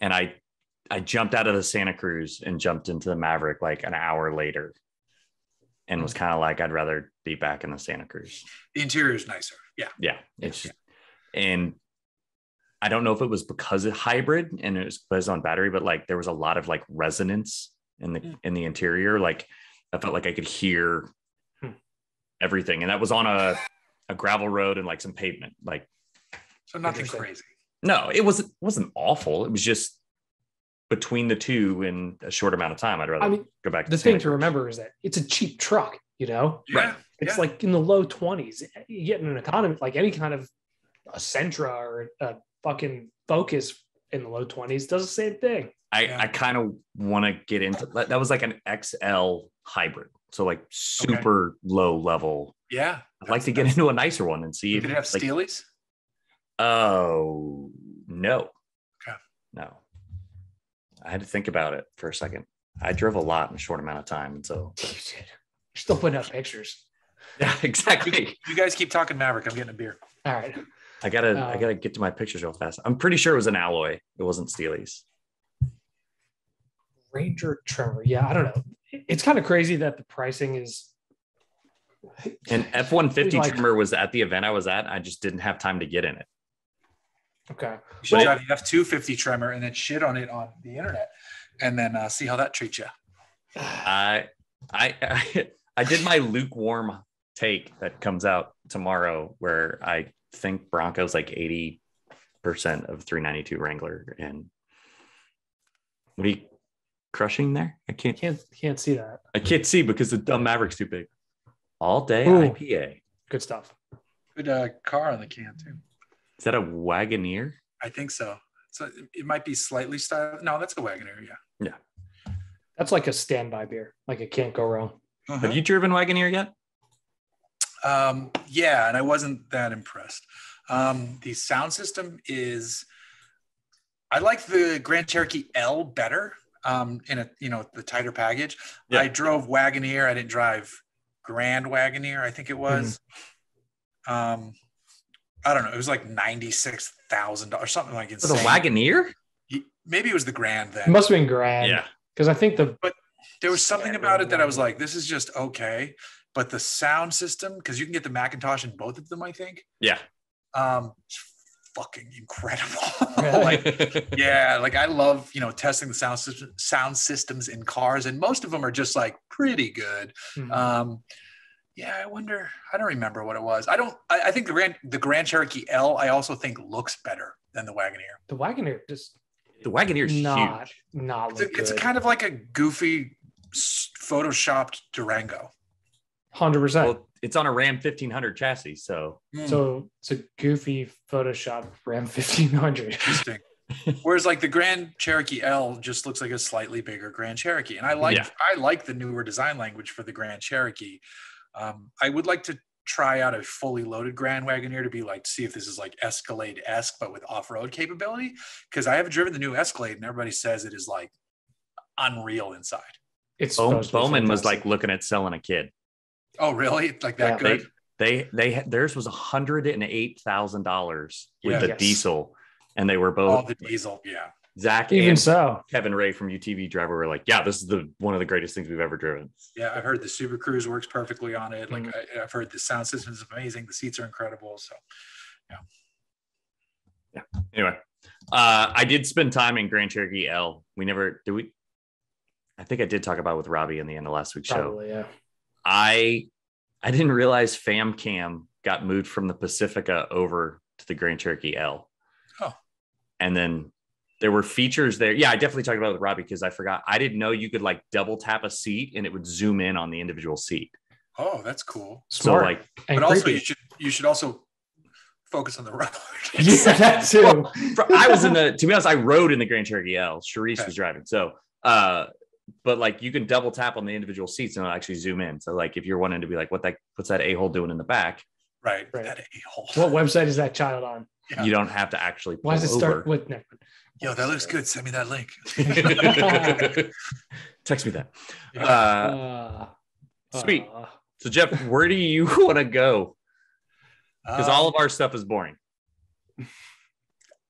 and I I jumped out of the Santa Cruz and jumped into the Maverick like an hour later, and was kind of like I'd rather be back in the Santa Cruz. The interior is nicer. Yeah. Yeah, it's just, and I don't know if it was because of hybrid and it was because on battery, but like there was a lot of like resonance in the Mm. in the interior. Like I felt like I could hear Hmm. everything, and that was on a a gravel road and like some pavement. Like So nothing crazy. no, it wasn't wasn't awful. It was just between the two in a short amount of time. I'd rather I mean, go back. To the Santa thing to Cruz. remember is that it's a cheap truck, you know? Yeah. Right. It's yeah. like in the low 20s. You get in an economy, like any kind of a Sentra or a fucking Focus in the low 20s does the same thing. I, Yeah. I kind of want to get into that. That was like an XL hybrid, so like super low level. yeah. I'd like to get into a nicer one and see. You if did it have like, Steelies? Oh no, Okay. no. I had to think about it for a second. I drove a lot in a short amount of time, and so (laughs) You did. You're still putting up pictures. yeah, (laughs) exactly. You guys keep talking Maverick. I'm getting a beer. All right. I gotta, I Um, gotta get to my pictures real fast. I'm pretty sure it was an alloy. It wasn't Steely's. Ranger Tremor. Yeah, I don't know. It's kind of crazy that the pricing is. And F one fifty Like- Tremor was at the event I was at. I just didn't have time to get in it. Okay. You should Well- drive the F250 Tremor and then shit on it on the internet and then uh, see how that treats you. I, I, I, (laughs) I did my lukewarm take that comes out tomorrow, where I think Broncos like eighty percent of three ninety two Wrangler. And what are you crushing there? I can't, Can't can't see that. I can't see because the dumb Maverick's too big. All day Ooh. IPA. Good stuff. Good uh, car on the can, too. Is that a Wagoneer? I think so. So it might be slightly styled. No, that's a Wagoneer. Yeah. Yeah. That's like a standby beer. Like it can't go wrong. Have you driven Wagoneer yet? Um, yeah, and I wasn't that impressed. Um, the sound system is, I like the Grand Cherokee L better. Um, in a you know the tighter package. Yeah. I drove Wagoneer. I didn't drive Grand Wagoneer. I think it was. Um, I don't know. It was like ninety six thousand dollars, or something like For insane. the Wagoneer? Maybe it was the Grand then. It then. must have been grand. Yeah. Because I think the But there was something about it that I was like, this is just okay. But the sound system, because you can get the McIntosh in both of them, I think. Yeah. Um, it's fucking incredible. (laughs) like, (laughs) yeah, like I love you know testing the sound system, sound systems in cars, and most of them are just like pretty good. Mhm. Um, yeah, I wonder. I don't remember what it was. I don't. I, I think the Grand the Grand Cherokee L. I also think looks better than the Wagoneer. the Wagoneer just the Wagoneer's not huge. not It's, a, it's good. kind of like a goofy, s- photoshopped Durango. Hundred percent. Well, it's on a Ram 1500 chassis, so Mm, So it's a goofy Photoshop Ram fifteen hundred. interesting. Whereas like the Grand Cherokee L just looks like a slightly bigger Grand Cherokee, and I like Yeah. I like the newer design language for the Grand Cherokee. Um, I would like to try out a fully loaded Grand Wagoneer to be like see if this is like Escalade esque but with off road capability because I haven't driven the new Escalade and everybody says it is like unreal inside. It's Bow- supposed to be Bowman was like looking at selling a kid. Oh really? Like that Yeah. good? They they had- theirs was hundred and eight thousand dollars with Yeah. the Yes. diesel, and they were both the diesel, yeah. Zach even and so. Kevin Ray from UTV Driver were like, "Yeah, this is the one of the greatest things we've ever driven." Yeah, I've heard the Super Cruise works perfectly on it. Like Mhm. I, I've heard the sound system is amazing. The seats are incredible. So yeah. Yeah. Anyway, uh, I did spend time in Grand Cherokee L. We never did we. I think I did talk about it with Robbie in the end of last week's show. Yeah. I I didn't realize Fam Cam got moved from the Pacifica over to the Grand Cherokee L. Oh. And then there were features there. Yeah, I definitely talked about it with Robbie because I forgot. I didn't know you could like double tap a seat and it would zoom in on the individual seat. oh, that's cool. Smart So like and but also you should you should also focus on the road. (laughs) yeah, that too. fr- I was in the to be honest, I rode in the Grand Cherokee L. Sharice Okay. was driving. So uh but like you can double tap on the individual seats and it'll actually zoom in. So like if you're wanting to be like, what that what's that a-hole doing in the back, right. Right. That a-hole. What website is that child on? Yeah. you don't have to actually Why does it pull start with never? Yo, that looks good. Send me that link. (laughs) (laughs) Text me that. Yeah. Uh, Uh, Sweet. uh, so Jeff, where do you (laughs) want to go? Because Um, all of our stuff is boring.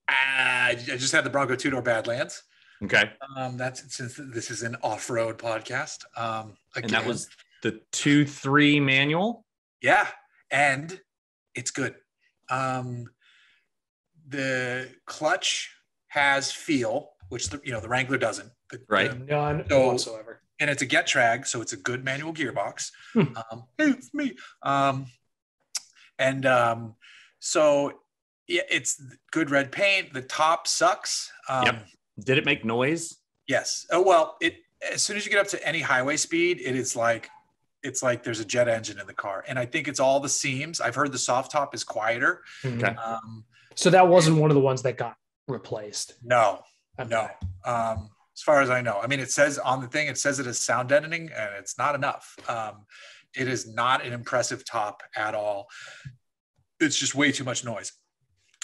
I just had the Bronco two door Badlands. Okay. Um, that's since this is an off road podcast. Um, And that was the two three manual. yeah, and it's good. Um, the clutch has feel, which the you know the Wrangler doesn't. The- Right. the- None So- whatsoever. and it's a Getrag, so it's a good manual gearbox. Hmm. um, hey, it's me. Um, and um, so yeah, it's good red paint. The top sucks. Um, Yep. Did it make noise? Yes. Oh well, it as soon as you get up to any highway speed, it is like it's like there's a jet engine in the car, and I think it's all the seams. I've heard the soft top is quieter. Mhm. Okay. Um, So that wasn't one of the ones that got replaced. no, Okay. no. Um, as far as I know, I mean, it says on the thing, it says it is sound deadening, and it's not enough. Um, it is not an impressive top at all. It's just way too much noise.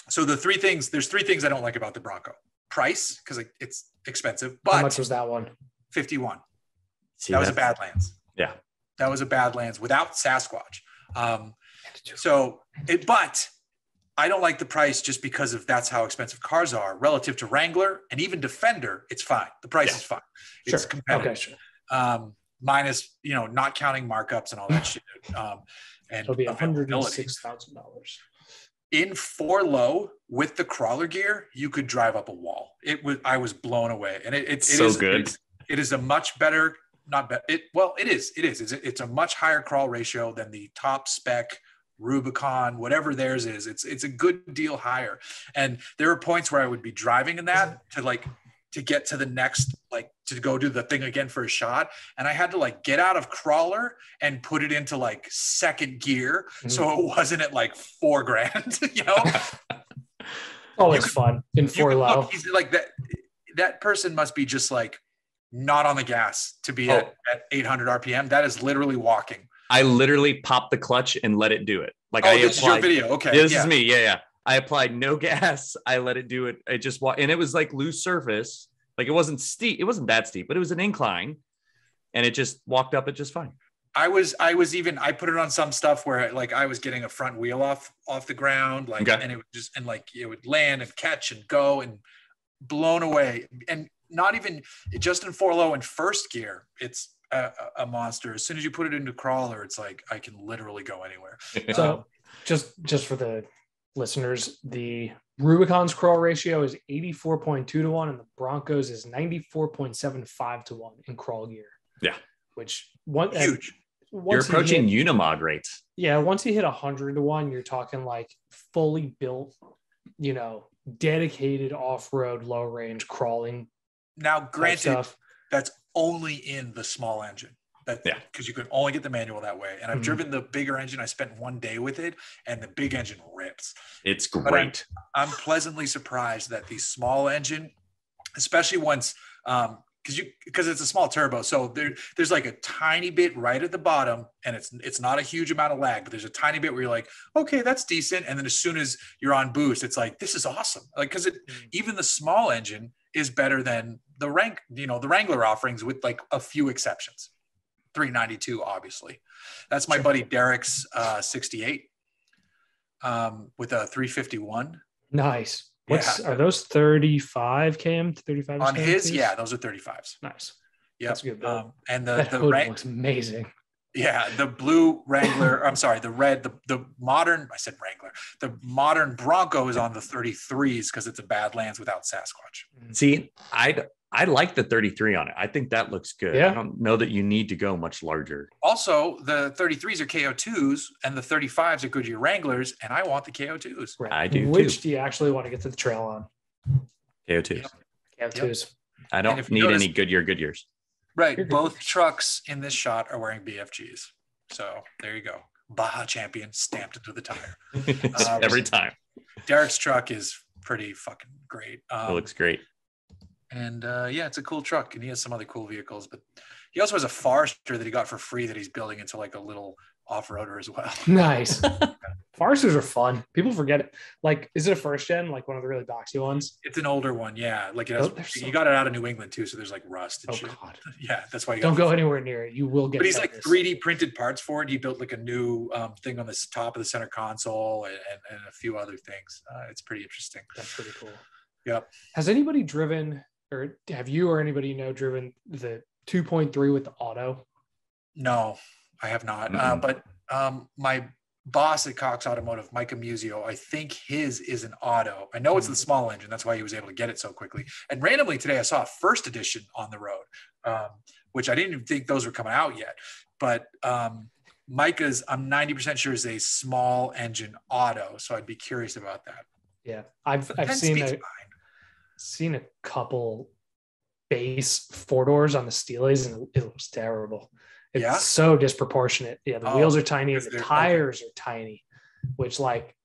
So the three things, there's three things I don't like about the Bronco: price, because it's expensive, But How much was that one? 51. See, that was a that's- Badlands. Yeah. That was a Badlands without Sasquatch. Um, so it, but I don't like the price just because of that's how expensive cars are relative to Wrangler and even Defender. It's fine. The price Yeah. is fine. Sure. It's competitive. Okay, sure. Um, minus, you know, not counting markups and all that (sighs) shit. Um, and It'll be $106,000. In four low with the crawler gear, you could drive up a wall. It was I was blown away, and it, it, it So is- good. It's, it is a much better, not better. It well, it is. It is. It's a, it's a much higher crawl ratio than the top spec Rubicon, whatever theirs is. It's it's a good deal higher. And there are points where I would be driving in that to like to get to the next like to go do the thing again for a shot and i had to like get out of crawler and put it into like second gear mm. so it wasn't at like four grand (laughs) you know (laughs) Always could- fun in four low. look, he's like that that person must be just like not on the gas to be Oh. at, at 800 rpm that is literally walking I literally popped the clutch and let it do it. Like oh I this is your applied. video okay this yeah. is me. Yeah, yeah. I applied no gas. (laughs) I let it do it. It just wa- and it was like loose surface. Like it wasn't steep. It wasn't that steep, but it was an incline, and it just walked up it just fine. i was i was even i put it on some stuff where like i was getting a front wheel off off the ground like Okay. and it would just and like it would land and catch and go and blown away and not even just in four low and first gear it's a, a- a monster as soon as you put it into crawler it's like i can literally go anywhere (laughs) So Um, just just for the listeners, the Rubicon's crawl ratio is 84.2 to 1 and the Broncos is 94.75 to 1 in crawl gear. Yeah. Which one and huge You're once you approaching hit- Unimog rates. yeah, once you hit 100 to 1, you're talking like fully built, you know, dedicated off-road low range crawling now granted stuff. that's only in the small engine. That Yeah. because you can only get the manual that way. And I've Mhm. driven the bigger engine. I spent one day with it, and the big engine rips. It's I'm- great. I'm pleasantly surprised that the small engine, especially once um because you because it's a small turbo, so there there's like a tiny bit right at the bottom, and it's it's not a huge amount of lag, but there's a tiny bit where you're like, okay, that's decent, and then as soon as you're on boost, it's like this is awesome, like because it Mhm. even the small engine is better than the rank you know the Wrangler offerings with like a few exceptions. 392 obviously that's my Sure. buddy derek's uh 68 um with a 351 Nice. What's Yeah. are those 35 cam 35 on his cam yeah those are 35s Nice. yeah That's a good build. um and the that the hood rank looks amazing. yeah the blue wrangler (laughs) i'm sorry the red the, the modern i said wrangler the modern bronco is on the 33s because it's a badlands without sasquatch See, I I like the 33 on it. I think that looks good. Yeah. I don't know that you need to go much larger. also the 33s are ko2s and the 35s are goodyear wranglers and i want the ko2s Right. I do Which too. do you actually want to get to the trail on? KO2s. KO2s. I don't need notice- any Goodyear Goodyears. right You're both trucks in this shot are wearing bfgs so there you go baja champion stamped into the tire Um, (laughs) Every time. derek's truck is pretty fucking great It um, looks great. And uh, yeah, it's a cool truck, and he has some other cool vehicles. But he also has a Forester that he got for free that he's building into like a little off-roader as well. (laughs) Nice. (laughs) Foresters are fun. People forget it. Like, is it a first gen? Like one of the really boxy ones? It's an older one, yeah. Like it has, Oh, so- you got it out of New England too, so there's like rust and Oh shit. god! (laughs) Yeah, that's why you Don't go anywhere near it. You will get. But he's like tetanus. 3D printed parts for it. He built like a new um, thing on the top of the center console and, and, and a few other things. Uh, it's pretty interesting. That's pretty cool. Yep. Has anybody driven, or have you or anybody you know driven the 2.3 with the auto? No, I have not. Uh, Mm-mm. but um, my boss at Cox Automotive, Micah Muzio, I think his is an auto. I know it's the small engine. That's why he was able to get it so quickly. And randomly today, I saw a first edition on the road, um, which I didn't even think those were coming out yet. But um, Micah's, I'm 90% sure is a small engine auto. So I'd be curious about that. Yeah, I've I've seen speed's a, fine. Seen a couple base four doors on the Steelies, and it looks terrible. It's Yeah? so disproportionate. Yeah, the Oh, wheels are tiny, the they're- okay. tires are tiny, which like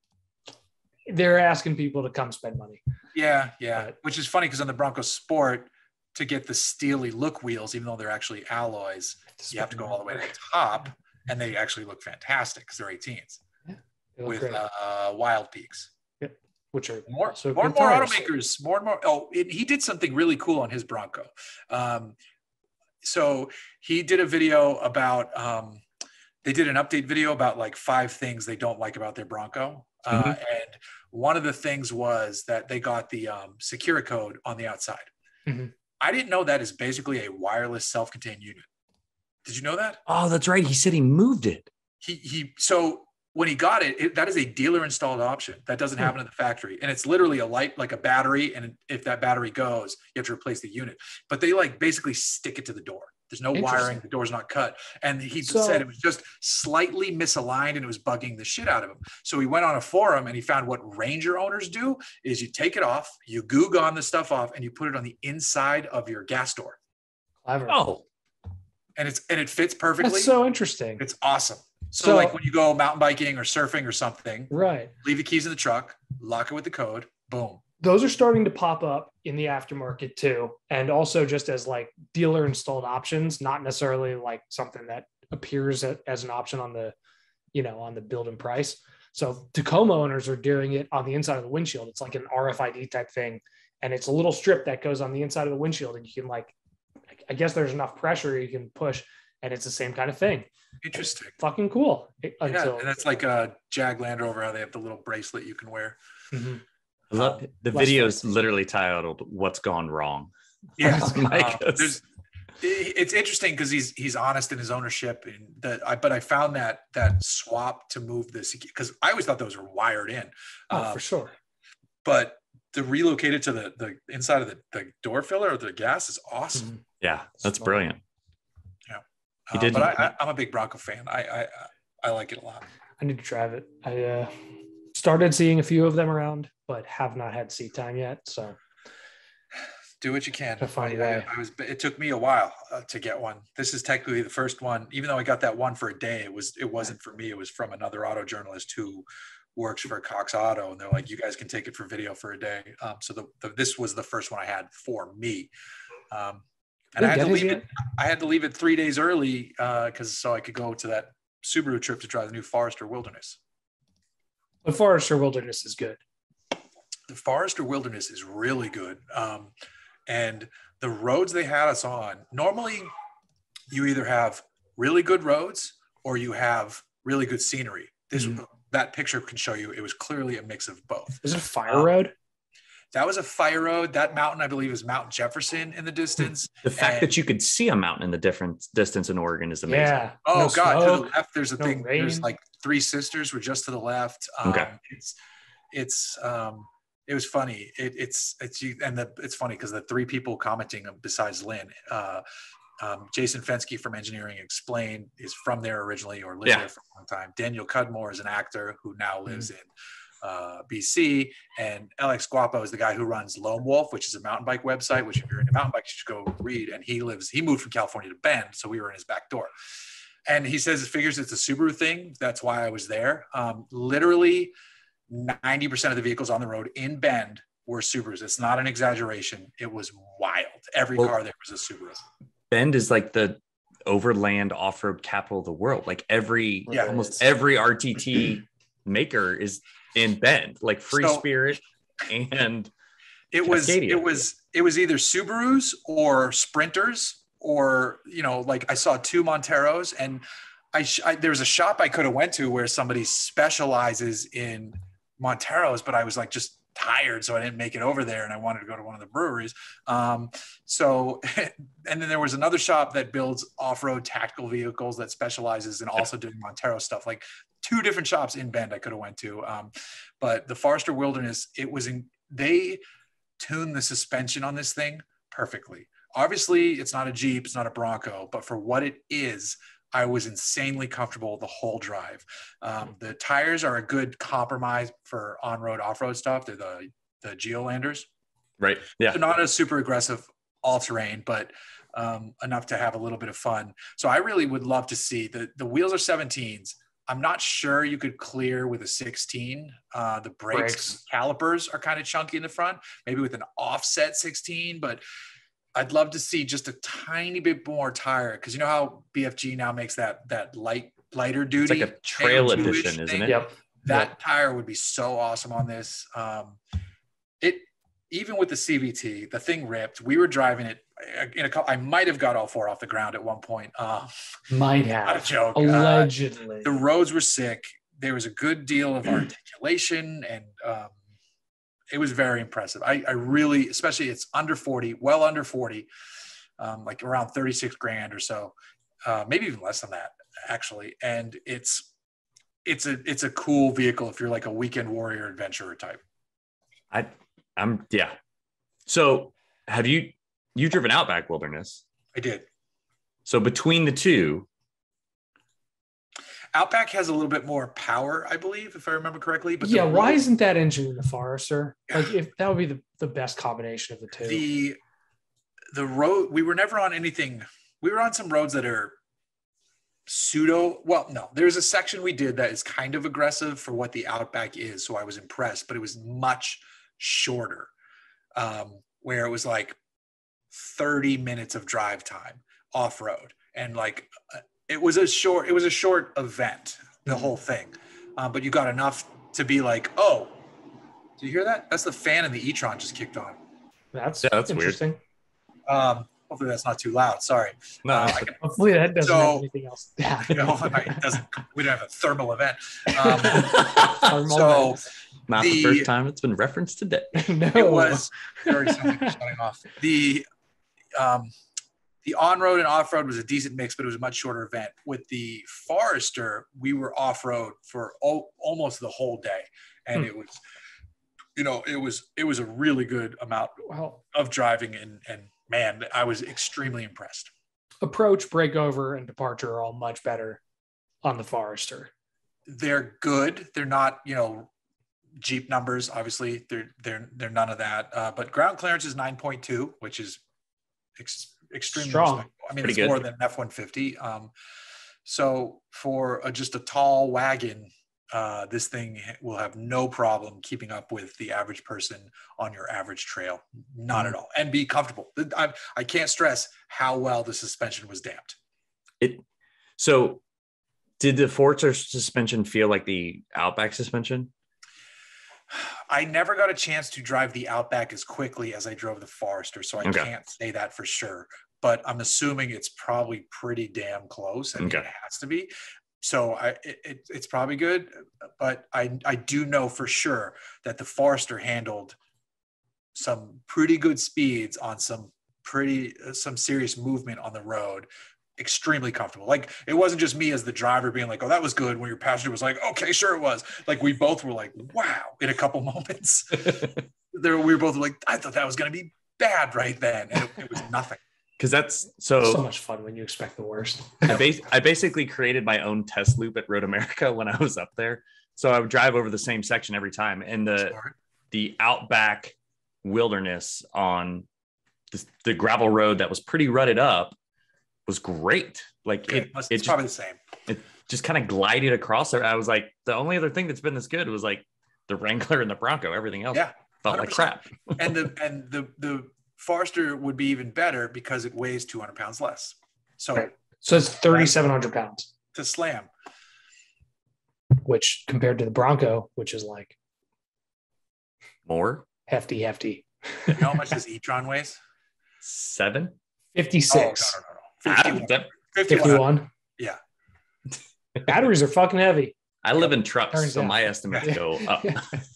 they're asking people to come spend money. Yeah, yeah. But- Which is funny because on the Bronco Sport, to get the steely look wheels, even though they're actually alloys, you have to go all the way to the top, and they actually look fantastic because they're 18s They with uh, Wild Peaks. Which are More, so more and more tires. automakers, more and more. Oh, it, he did something really cool on his Bronco. Um, so he did a video about. Um, they did an update video about like five things they don't like about their Bronco, uh, and one of the things was that they got the um, SecuriCode on the outside. Mhm. I didn't know that is basically a wireless self-contained unit. Did you know that? Oh, that's right. He said he moved it. he he so when he got it, it that is a dealer installed option that doesn't Hmm. happen in the factory. And it's literally a light like a battery. And if that battery goes you have to replace the unit. But they like basically stick it to the door. There's no wiring. Interesting. the door's not cut. And he So- said it was just slightly misaligned and it was bugging the shit out of him. So he went on a forum and he found what ranger owners do is you take it off you goo on the stuff off and you put it on the inside of your gas door. Clever. Oh, and it's and it fits perfectly. That's so interesting. it's awesome so, So- like when you go mountain biking or surfing or something Right. leave the keys in the truck, lock it with the code, boom. Those are starting to pop up in the aftermarket too. And also just as like dealer installed options, not necessarily like something that appears as an option on the, you know, on the build and price. So Tacoma owners are doing it on the inside of the windshield. It's like an RFID type thing. And it's a little strip that goes on the inside of the windshield. And you can like, I guess there's enough pressure you can push. And it's the same kind of thing. Interesting. Fucking cool. It- Yeah, until- and that's like a Jag Land Rover, how they have the little bracelet you can wear. Mhm. I love the Less video's fancy. literally titled "What's Gone Wrong." (laughs) Yeah, uh, there's, it's interesting because he's he's honest in his ownership, and that. I, but I found that that swap to move this because I always thought those were wired in, Oh, uh, for sure. but to relocate it to the the inside of the, the door filler or the gas is awesome. Mhm. Yeah, that's Smart. brilliant. He Uh, did- but I, I, I'm a big Bronco fan. I, I I like it a lot. I need to drive it. I uh, started seeing a few of them around, but have not had seat time yet. So do what you can. To find I, a I- way. I was. It took me a while uh, to get one. This is technically the first one. Even though I got that one for a day, it was. It wasn't for me. It was from another auto journalist who works for Cox Auto, and they're like, "You guys can take it for video for a day." Um, so the, the this was the first one I had for me. Um, and I had to leave it. I had to leave it three days early because so I could go to that Subaru trip to try the new Forester Wilderness. the Forester Wilderness is good. the Forester Wilderness is really good. Um, and the roads they had us on, normally you either have really good roads or you have really good scenery. This Mhm. that picture can show you it was clearly a mix of both. Is it a fire Um, road? That was a fire road. That mountain, I believe, is Mount Jefferson in the distance. The fact And- that you could see a mountain in the different distance in Oregon is amazing. Yeah. Oh No God! To the left, there's a no thing. There's like three sisters. We're just to the left. Um, Okay. It's it's um, it was funny. It, it's it's you and the it's funny because the three people commenting besides Lynn, uh, um, Jason Fenske from Engineering Explained is from there originally or lived Yeah. there for a long time. Daniel Cudmore is an actor who now Mm-hmm. lives in uh, BC, and Alex Guapo is the guy who runs Loam Wolf, which is a mountain bike website. Which if you're into mountain bikes, you should go read. And he lives. He moved from California to Bend, so we were in his back door. And he says it figures it's a Subaru thing. That's why I was there. Um, literally, ninety percent of the vehicles on the road in Bend were Subarus. It's not an exaggeration. It was wild. Every Well- car there was a Subaru. Bend is like the overland off-road capital of the world. Like every Yeah. almost every RTT maker is in Bend, like Free So- Spirit and it was Cascadia. it was it was either Subarus or Sprinters or you know like I saw two Monteros and I, sh- I there was a shop I could have went to where somebody specializes in Monteros but I was like just tired so I didn't make it over there and I wanted to go to one of the breweries um, so (laughs) and then there was another shop that builds off-road tactical vehicles that specializes in also doing Montero stuff like two different shops in Bend I could have went to um, but the Forester Wilderness it was in they tuned the suspension on this thing perfectly. Obviously, it's not a Jeep, it's not a Bronco, but for what it is, I was insanely comfortable the whole drive. Um, the tires are a good compromise for on-road, off-road stuff. They're the the Geolandars. right. Yeah. They're not a super aggressive all-terrain, but um, enough to have a little bit of fun. So I really would love to see the the wheels are 17s. I'm not sure you could clear with a 16. Uh, the brakes, Brakes. calipers are kind of chunky in the front, maybe with an offset 16, but I'd love to see just a tiny bit more tire because you know how BFG now makes that that light lighter It's duty like a trail AO2-ish edition, isn't thing. it? Yep. That tire would be so awesome on this. Um, it even with the CVT, the thing ripped. We were driving it in a couple. I might have got all four off the ground at one point. Uh, Might (laughs) not a have. joke. Uh, Allegedly. the roads were sick. There was a good deal of articulation, and um, it was very impressive. I, I really, especially it's under forty, well under forty, um, like around thirty six grand or so, uh, maybe even less than that actually. And it's it's a it's a cool vehicle if you're like a weekend warrior adventurer type. I I'm yeah. So have you you've driven Outback Wilderness? I did. So between the two, Outback has a little bit more power, I believe, if I remember correctly. But yeah, why road- isn't that engine in the Forester? Like, if that would be the, the best combination of the two. the the road we were never on anything we were on some roads that are pseudo well no there's a section we did that is kind of aggressive for what the outback is so i was impressed but it was much shorter um, where it was like 30 minutes of drive time off road and like uh, it was a short it was a short event the whole thing um, but you got enough to be like oh do you hear that that's the fan in the e-tron just kicked on that's, Yeah, that's weird. interesting. um, hopefully that's not too loud. Sorry. no, Uh, can, (laughs) Hopefully that doesn't So- have anything else. Yeah. (laughs) you know, it doesn't, we don't have a thermal event. Um, Thermal so vents. not the, the- first time it's been referenced today. (laughs) no. it was it already sounds like it's shutting off. The um, the on-road and off-road was a decent mix, but it was a much shorter event. With the Forester, we were off-road for o- almost the whole day, and Hmm. it was, you know, it was it was a really good amount of driving, and and man, I was extremely impressed. approach, breakover, and departure are all much better on the Forester. they're good. They're not, you know, Jeep numbers. Obviously, they're they're they're none of that. Uh, but ground clearance is nine point two, which is ex- extremely Strong. respectable. I mean, Pretty it's good. more than an F one fifty. Um, so for a, just a tall wagon, uh, this thing will have no problem keeping up with the average person on your average trail. Not Mm-hmm. at all, and be comfortable. I, I can't stress how well the suspension was damped. It so did the Forza suspension feel like the Outback suspension? I never got a chance to drive the Outback as quickly as I drove the Forester, so I Okay. can't say that for sure. But I'm assuming it's probably pretty damn close. Mean, Okay. it has to be. So I, it, it, it's probably good, but I, I do know for sure that the Forester handled some pretty good speeds on some pretty uh, some serious movement on the road extremely comfortable like it wasn't just me as the driver being like oh that was good when your passenger was like okay sure it was like we both were like wow in a couple (laughs) moments there we were both like i thought that was going to be bad right then and it, it was nothing (laughs) Because that's so so. much fun when you expect the worst. (laughs) I, bas- I basically created my own test loop at Road America when I was up there. So I would drive over the same section every time, and the Smart. the Outback Wilderness on the, the gravel road that was pretty rutted up was great. Like Okay, it, it's it just, probably the same It just kind of glided across there. I was like, the only other thing that's been this good was like the Wrangler and the Bronco. Everything else Yeah, felt like 100%. crap. and the and the the Forester would be even better because it weighs 200 pounds less so Right. So it's 3,700 pounds. to slam which compared to the Bronco, which is like More? hefty, hefty. You know how much (laughs) this e-tron weighs? Seven? 56, Oh, no, no, no, no. Ah, that- 51. 51. Yeah. (laughs) Batteries are fucking heavy. I live in trucks, Turns so out. my estimates go up. (laughs) I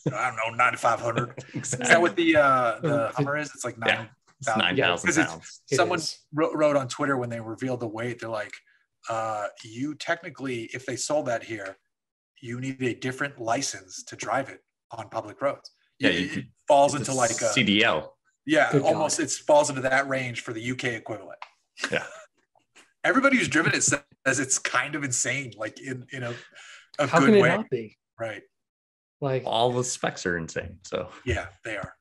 don't know, 9,500. (laughs) Is that what the uh, the Hummer is? It's like Yeah. nine. It's 9,000 pounds. It Someone is. wrote, wrote on Twitter when they revealed the weight, they're like, uh, you technically, if they sold that here, you need a different license to drive it on public roads. Yeah, it, you it falls into a like a CDL. yeah, Good almost it falls into that range for the UK equivalent. Yeah. Everybody who's driven it says it's kind of insane, like in in a, a How good can it way. not be? Right. Like, All the specs are insane. So Yeah, they are.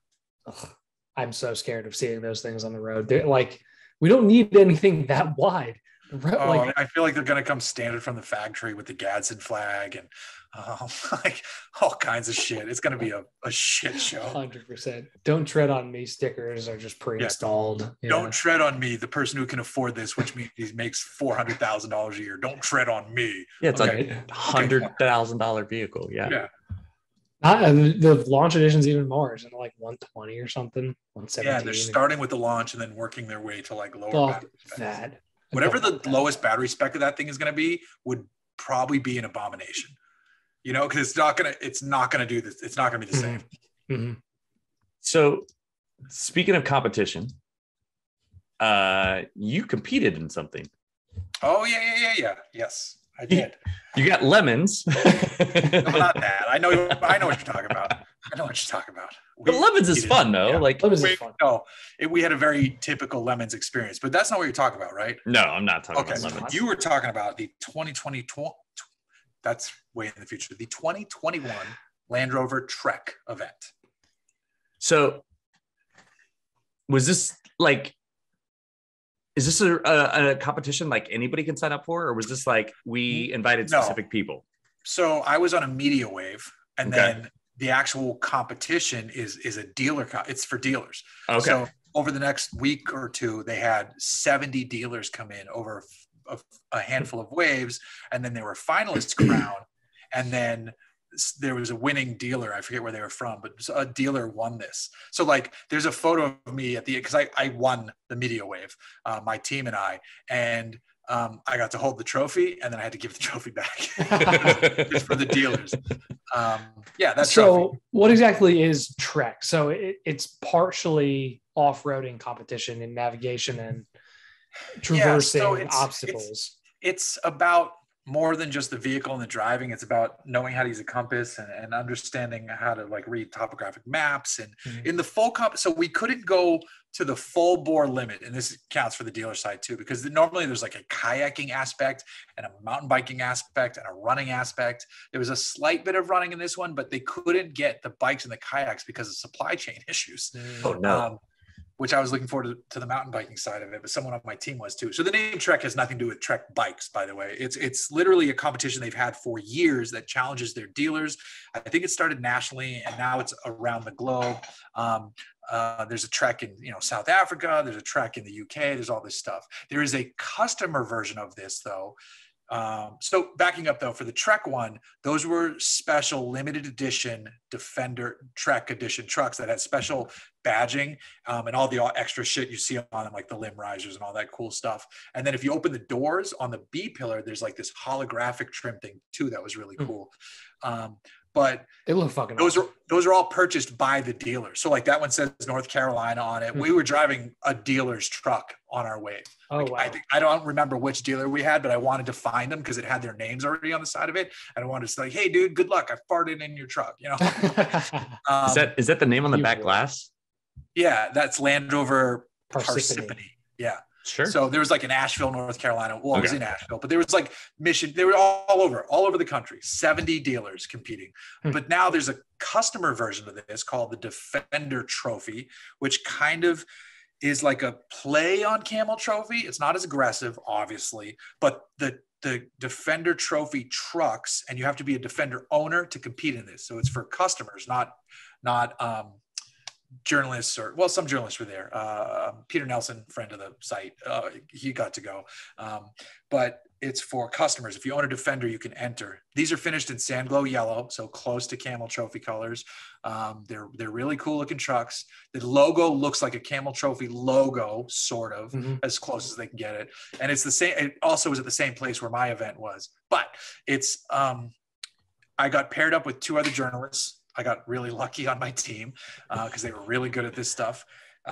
ugh, I'm so scared of seeing those things on the road. They're like, we don't need anything that wide. The Oh, like, I feel like they're going to come standard from the factory with the Gadsden flag and um, (laughs) like all kinds of shit. It's going to be a, a shit show. hundred percent. Don't tread on me. Stickers are just pre-installed. you Don't know? tread on me, the person who can afford this, which means he makes four hundred thousand dollars a year. Don't tread on me. yeah, it's Okay. like a hundred thousand dollar vehicle. Yeah. Yeah. Not, and the launch edition's even more. It's like 120 or something. 117. Yeah, they're starting with the launch and then working their way to like lower. Fuck battery that. Whatever the that. lowest battery spec of that thing is going to be would probably be an abomination. You know, because it's not gonna, it's not gonna do this. It's not gonna be the same. Mhm. So speaking of competition, uh you competed in something. Oh yeah, yeah, yeah, yeah. Yes, I did. You got lemons. (laughs) no, not that. I know. I know what you're talking about. I know what you're talking about. But lemons is fun though. yeah. Like Lemons is fun. no, it, we had a very typical lemons experience, but that's not what you're talking about, right? no, I'm not talking Okay, about lemons. you were talking about the 2020. tw- That's way in the future. The 2021 Land Rover Trek event. So was this like is this a, a, a competition like anybody can sign up for or was this like we invited No. specific people? So I was on a media wave, and Okay. then the actual competition is is a dealer. Co- it's for dealers. Okay. So over the next week or two, they had 70 dealers come in over a, a handful of waves, and then there were finalists (clears throat) crowned, and then there was a winning dealer. I forget where they were from, but a dealer won this. So like, there's a photo of me at the because I I won the media wave, uh, my team and I, and um, I got to hold the trophy, and then I had to give the (laughs) trophy back. (laughs) it's for the dealers. Um, yeah, that's so what exactly is Trek? So it, it's partially off-roading competition in navigation and traversing so it's- obstacles. it's about more than just the vehicle and the driving it's about knowing how to use a compass and, and understanding how to like read topographic maps and Mhm. in the full comp so we couldn't go to the full bore limit and this counts for the dealer side too because the- normally there's like a kayaking aspect and a mountain biking aspect and a running aspect there was a slight bit of running in this one but they couldn't get the bikes and the kayaks because of supply chain (laughs) issues oh no. um, which I was looking forward to, to the mountain biking side of it, but someone on my team was too. So the name Trek has nothing to do with Trek bikes, by the way. It's it's literally a competition they've had for years that challenges their dealers. I think it started nationally and now it's around the globe. Um, uh, there's a Trek in you know South Africa. There's a Trek in the UK. There's all this stuff. There is a customer version of this though. Um, so backing up though, for the Trek one, those were special limited edition Defender Trek edition trucks that had special badging um, and all the extra shit you see on them, like the limb risers and all that cool stuff. And then if you open the doors on the B pillar, there's like this holographic trim thing too that was really Hmm. cool. Um, but They look fucking. those awesome. are those are all purchased by the dealer. So like that one says North Carolina on it. Hmm. We were driving a dealer's truck on our way. Oh Like, wow. I think I don't remember which dealer we had, but I wanted to find them because it had their names already on the side of it. And I wanted to say, hey, dude, good luck. I farted in your truck. You know, (laughs) um, is that is that the name on the back glass? yeah, that's Land Rover Parsippany. Parsippany. Yeah. Sure. So there was like in Asheville, North Carolina. Well, it was in Asheville, but there was like mission. They were all, all over, all over the country. Seventy dealers competing. Hmm. But now there's a customer version of this called the Defender Trophy, which kind of is like a play on Camel Trophy. It's not as aggressive, obviously, but the the Defender Trophy trucks, and you have to be a Defender owner to compete in this. So it's for customers, not not um, journalists or well some journalists were there. Uh, peter nelson friend of the site uh, he got to go. Um, but it's for customers. If you own a defender you can enter. These are finished in sand glow yellow so close to camel trophy colors. Um, they're they're really cool looking trucks. The logo looks like a camel trophy logo sort of Mhm. as close as they can get it. And it's the same it also was at the same place where my event was. But it's um i got paired up with two other journalists i got really lucky on my team because they were really good at this stuff.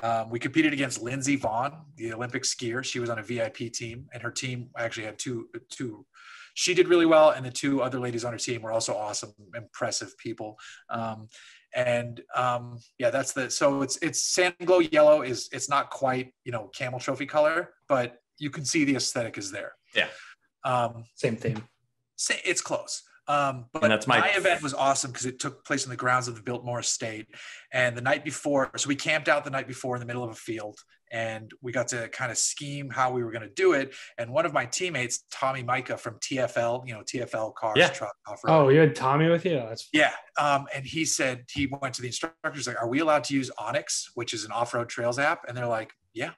Um, we competed against lindsey vonn the olympic skier. She was on a vip team and her team actually had two two she did really well and the two other ladies on her team were also awesome impressive people. Um, and um, yeah that's the so it's it's sand glow yellow is it's not quite you know camel trophy color but you can see the aesthetic is there. Yeah. um Same theme. it's close um but And that's my- my event was awesome because it took place in the grounds of the biltmore estate and the night before so we camped out the night before in the middle of a field and we got to kind of scheme how we were going to do it and one of my teammates tommy maka from tfl you know tfl cars Yeah. truck off-road Oh, you had Tommy with you? That's yeah. Um, and he said he went to the instructors like, "Are we allowed to use onX, which is an off-road trails app?" And they're like, "Yeah."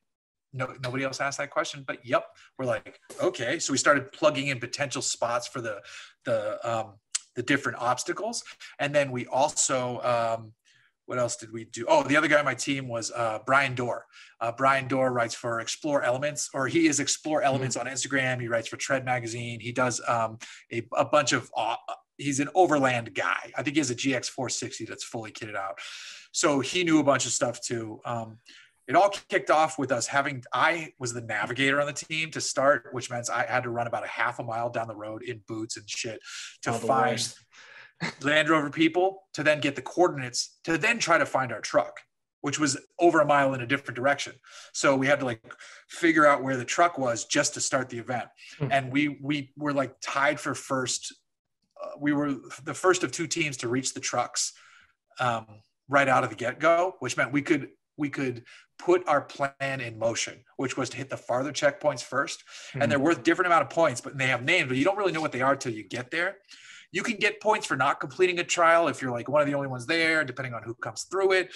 No, nobody else asked that question, but yep. We're like, okay. So we started plugging in potential spots for the the um, the different obstacles, and then we also um, what else did we do? Oh, the other guy on my team was uh, Brian Dorr. Uh, Brian Dorr writes for Explore Elements, or he is Explore Elements on Instagram. He writes for Tread Magazine. He does um, a, a bunch of uh, he's an overland guy. I think he has a GX 460 that's fully kitted out. So he knew a bunch of stuff too. Um, it all kicked off with us having I was the navigator on the team to start, which means I had to run about a half a mile down the road in boots and shit to the find. (laughs) Land Rover people, to then get the coordinates, to then try to find our truck, which was over a mile in a different direction. So we had to like figure out where the truck was just to start the event. Hmm. And we we were like tied for first. Uh, we were the first of two teams to reach the trucks um, right out of the get go, which meant we could we could put our plan in motion, which was to hit the farther checkpoints first. Mhm. And they're worth different amount of points, but they have names, but you don't really know what they are till you get there. You can get points for not completing a trial if you're like one of the only ones there, depending on who comes through it.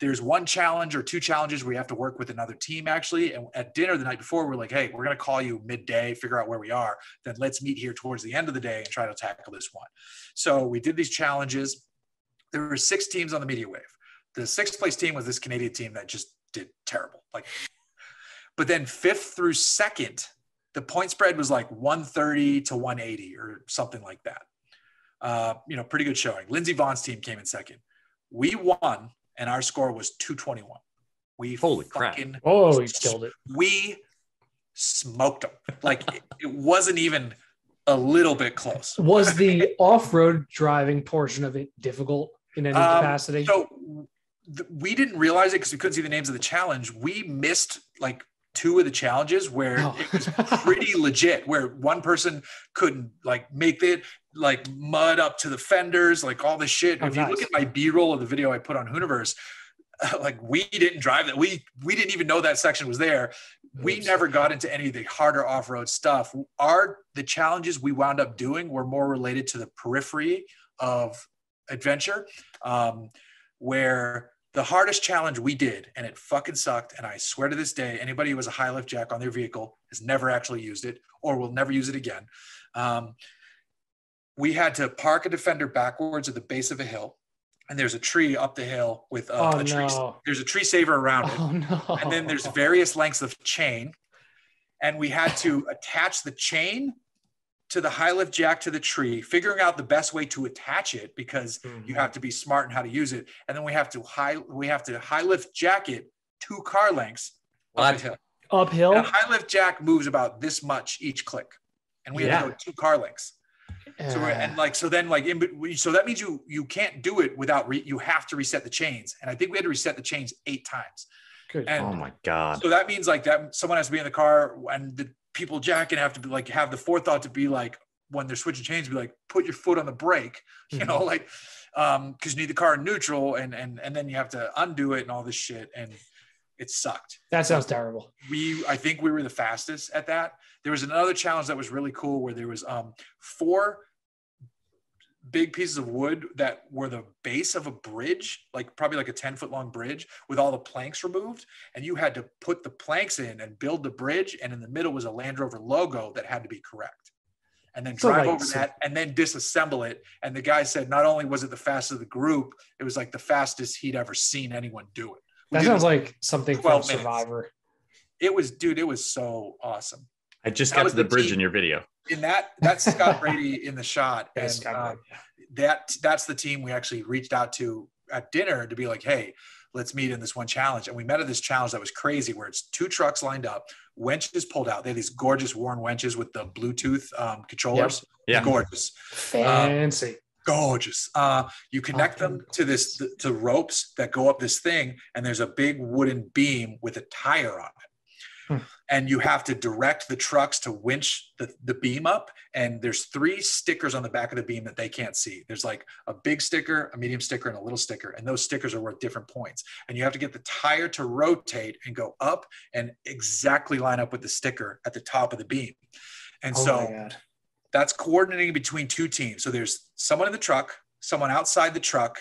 There's one challenge or two challenges where you have to work with another team actually. And at dinner the night before, we're like, hey, we're going to call you midday, figure out where we are. Then let's meet here towards the end of the day and try to tackle this one. So we did these challenges. There were six teams on the media wave. The sixth place team was this Canadian team that just did terrible. Like, but then fifth through second, the point spread was like 130 to 180 or something like that. Uh, you know, pretty good showing. Lindsey Vonn's team came in second. We won, and our score was 221. We Holy crap. Oh, you killed it. we smoked them. Like it, it wasn't even a little bit close. Was the off-road driving portion of it difficult in any Um, capacity? So th- we didn't realize it because we couldn't see the names of the challenge. We missed like two of the challenges where Oh. it was pretty (laughs) legit, where one person couldn't like make it like mud up to the fenders, like all this shit. Oh, if you look at my B-roll of the video I put on Hooniverse, (laughs) like we didn't drive that. We we didn't even know that section was there. We Oops. never got into any of the harder off-road stuff. Our the challenges we wound up doing were more related to the periphery of adventure, um, where the hardest challenge we did, and it fucking sucked. And I swear to this day, anybody who has a high lift jack on their vehicle has never actually used it or will never use it again. Um, we had to park a defender backwards at the base of a hill, and there's a tree up the hill with uh, oh a tree. no! There's a tree saver around it (laughs) Oh no! and then there's various lengths of chain and we had to attach the chain to the high lift jack to the tree figuring out the best way to attach it because you mm-hmm. have to be smart in how to use it and then we have to high we have to high lift jack it two car lengths up What? a uphill. And a high lift jack moves about this much each click and we have to go two car lengths so we're, and like so then like in bet- so that means you you can't do it without re, you have to reset the chains and i think we had to reset the chains eight times Good. and Oh my god. so that means like that someone has to be in the car and the people jacking have to be like have the forethought to be like when they're switching chains, be like put your foot on the brake, you Mhm. know, like um because you need the car in neutral and and and then you have to undo it and all this shit and it sucked. that sounds terrible. We I think we were the fastest at that. There was another challenge that was really cool where there was um four big pieces of wood that were the base of a bridge, like probably like a 10 foot long bridge with all the planks removed. And you had to put the planks in and build the bridge. And in the middle was a Land Rover logo that had to be correct. And then So, drive like, over so- that and then disassemble it. And the guy said not only was it the fastest of the group, it was like the fastest he'd ever seen anyone do it. We That sounds like something from 12 minutes. Survivor. it was, dude, it was so awesome. I just That got to the the bridge team. in your video. In that, that's Scott Brady in the shot. (laughs) Yeah, and Scott um, Brady, that that's the team we actually reached out to at dinner to be like, hey, let's meet in this one challenge. And we met at this challenge that was crazy, where it's two trucks lined up, winches pulled out. They have these gorgeous Warn winches with the Bluetooth um, controllers. Yeah. gorgeous, Fancy. gorgeous. Uh, you connect them Fucking to this to ropes that go up this thing, and there's a big wooden beam with a tire on it. And you have to direct the trucks to winch the, the beam up. And there's three stickers on the back of the beam that they can't see. There's like a big sticker, a medium sticker, and a little sticker. And those stickers are worth different points. And you have to get the tire to rotate and go up and exactly line up with the sticker at the top of the beam. And oh so that's coordinating between two teams. So there's someone in the truck, someone outside the truck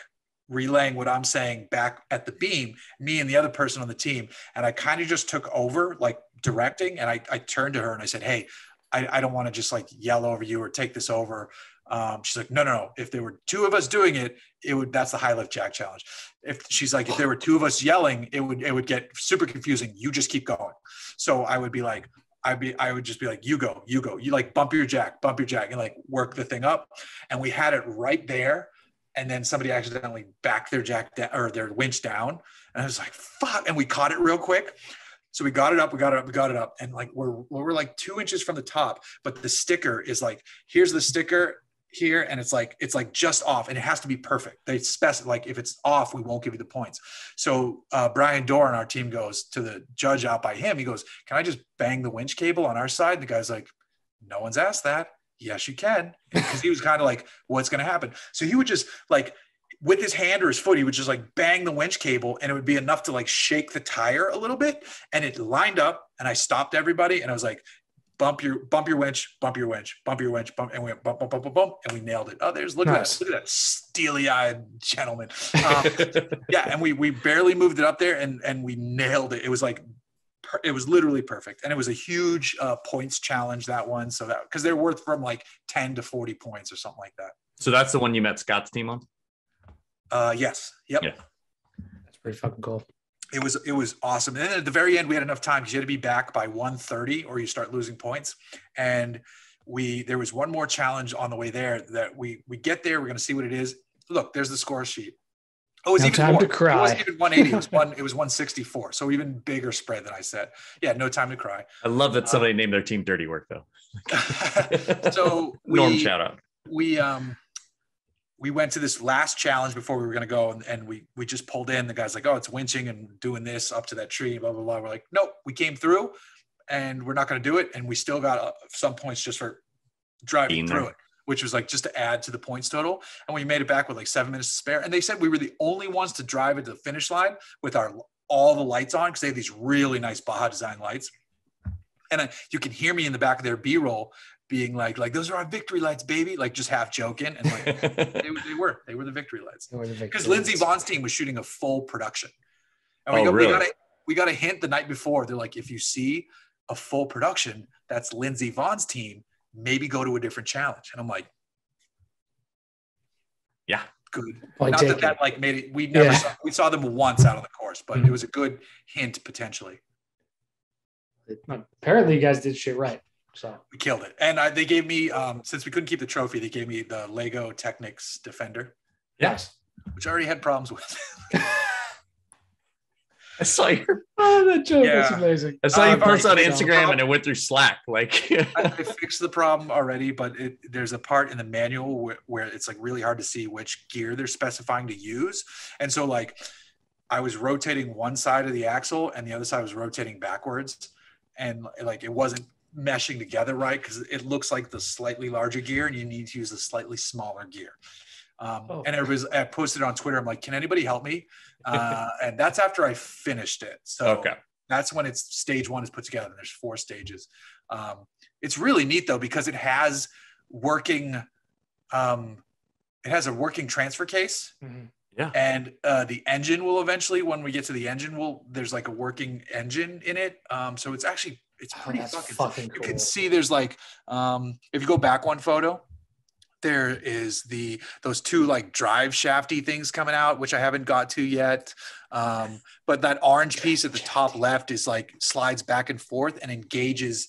relaying what I'm saying back at the beam, me and the other person on the team. And I kind of just took over like directing and I, I turned to her and I said, Hey, I, I don't want to just like yell over you or take this over. Um, she's like, no, no, no. If there were two of us doing it, it would, that's the high lift jack challenge. If she's like, if there were two of us yelling, it would, it would get super confusing. You just keep going. So I would be like, I'd be, I would just be like, you go, you go, you like bump your jack, bump your jack, and like work the thing up. And we had it right there. And then somebody accidentally backed their jack down or their winch down. And I was like, fuck. And we caught it real quick. So we got it up, we got it up, we got it up. And like we're we're like two inches from the top, but the sticker is like, here's the sticker here, and it's like it's like just off, and it has to be perfect. They specify like if it's off, we won't give you the points. So uh, Brian Dorn, our team goes to the judge out by him. He goes, Can I just bang the winch cable on our side? The guy's like, No one's asked that. Yes, you can. Because he was kind of like, What's gonna happen? So he would just like with his hand or his foot, he would just like bang the winch cable and it would be enough to like shake the tire a little bit. And it lined up and I stopped everybody and I was like, bump your bump your winch, bump your winch, bump your winch, bump, and we went bump, bump, bump, bump, bump, and we nailed it. Oh, there's look Nice. at that, look at that steely-eyed gentleman. Um, yeah, and we we barely moved it up there and and we nailed it. It was like per- it was literally perfect, and it was a huge uh, points challenge that one. So that because they're worth from like ten to forty points or something like that. so that's the one you met Scott's team on. Uh, yes, yep. Yeah. That's pretty fucking cool. it was it was awesome. And then at the very end, we had enough time because you had to be back by 1.30 or you start losing points. And we there was one more challenge on the way there that we we get there, we're gonna see what it is. Look, there's the score sheet. Oh, it was No even time more. to cry. It wasn't even 180. (laughs) It was one. It was 164. So even bigger spread than I said. Yeah, no time to cry. I love that somebody named their team Dirty Work though. (laughs) so (laughs) Norm we- shout out. we um we went to this last challenge before we were going to go and, and we we just pulled in the guy's like oh it's winching and doing this up to that tree blah blah blah we're like nope we came through and we're not going to do it and we still got uh, some points just for driving Being through there. it which was like just to add to the points total and we made it back with like seven minutes to spare and they said we were the only ones to drive at the finish line with our all the lights on because they have these really nice baja design lights and uh, you can hear me in the back of their b-roll being like like those are our victory lights baby like just half joking and like they, (laughs) they were they were the victory lights They were the because lindsey vonn's team was shooting a full production and we, Oh, got, really? we got a we got a hint the night before they're like if you see a full production that's lindsey vonn's team maybe go to a different challenge and i'm like Yeah. good Point not that taken. that like made it we never Yeah. saw, we saw them once out on the course but Mhm. it was a good hint potentially Apparently, you guys did shit right. So we killed it and I, they gave me um since we couldn't keep the trophy they gave me the lego technics defender Yes. which I already had problems with (laughs) I saw your (laughs) oh, that joke Yeah. was amazing. I saw Uh, you post on already- Instagram and it went through Slack. Like (laughs) I, I fixed the problem already, but it, there's a part in the manual where, where it's like really hard to see which gear they're specifying to use. And so like I was rotating one side of the axle and the other side was rotating backwards. And like it wasn't meshing together right because it looks like the slightly larger gear and you need to use the slightly smaller gear. Um, Oh. And it was I posted on Twitter. I'm like, can anybody help me? Uh, (laughs) and that's after I finished it. So okay. that's when it's stage one is put together. and There's four stages. Um, it's really neat though because it has working um, it has a working transfer case Mhm. and uh, the engine will eventually when we get to the engine will there's like a working engine in it um, so it's actually it's Oh, pretty that's fucking, fucking you can see there's like um, if you go back one photo there is the those two like drive shafty things coming out which i haven't got to yet. Um, but that orange piece at the top left is like slides back and forth and engages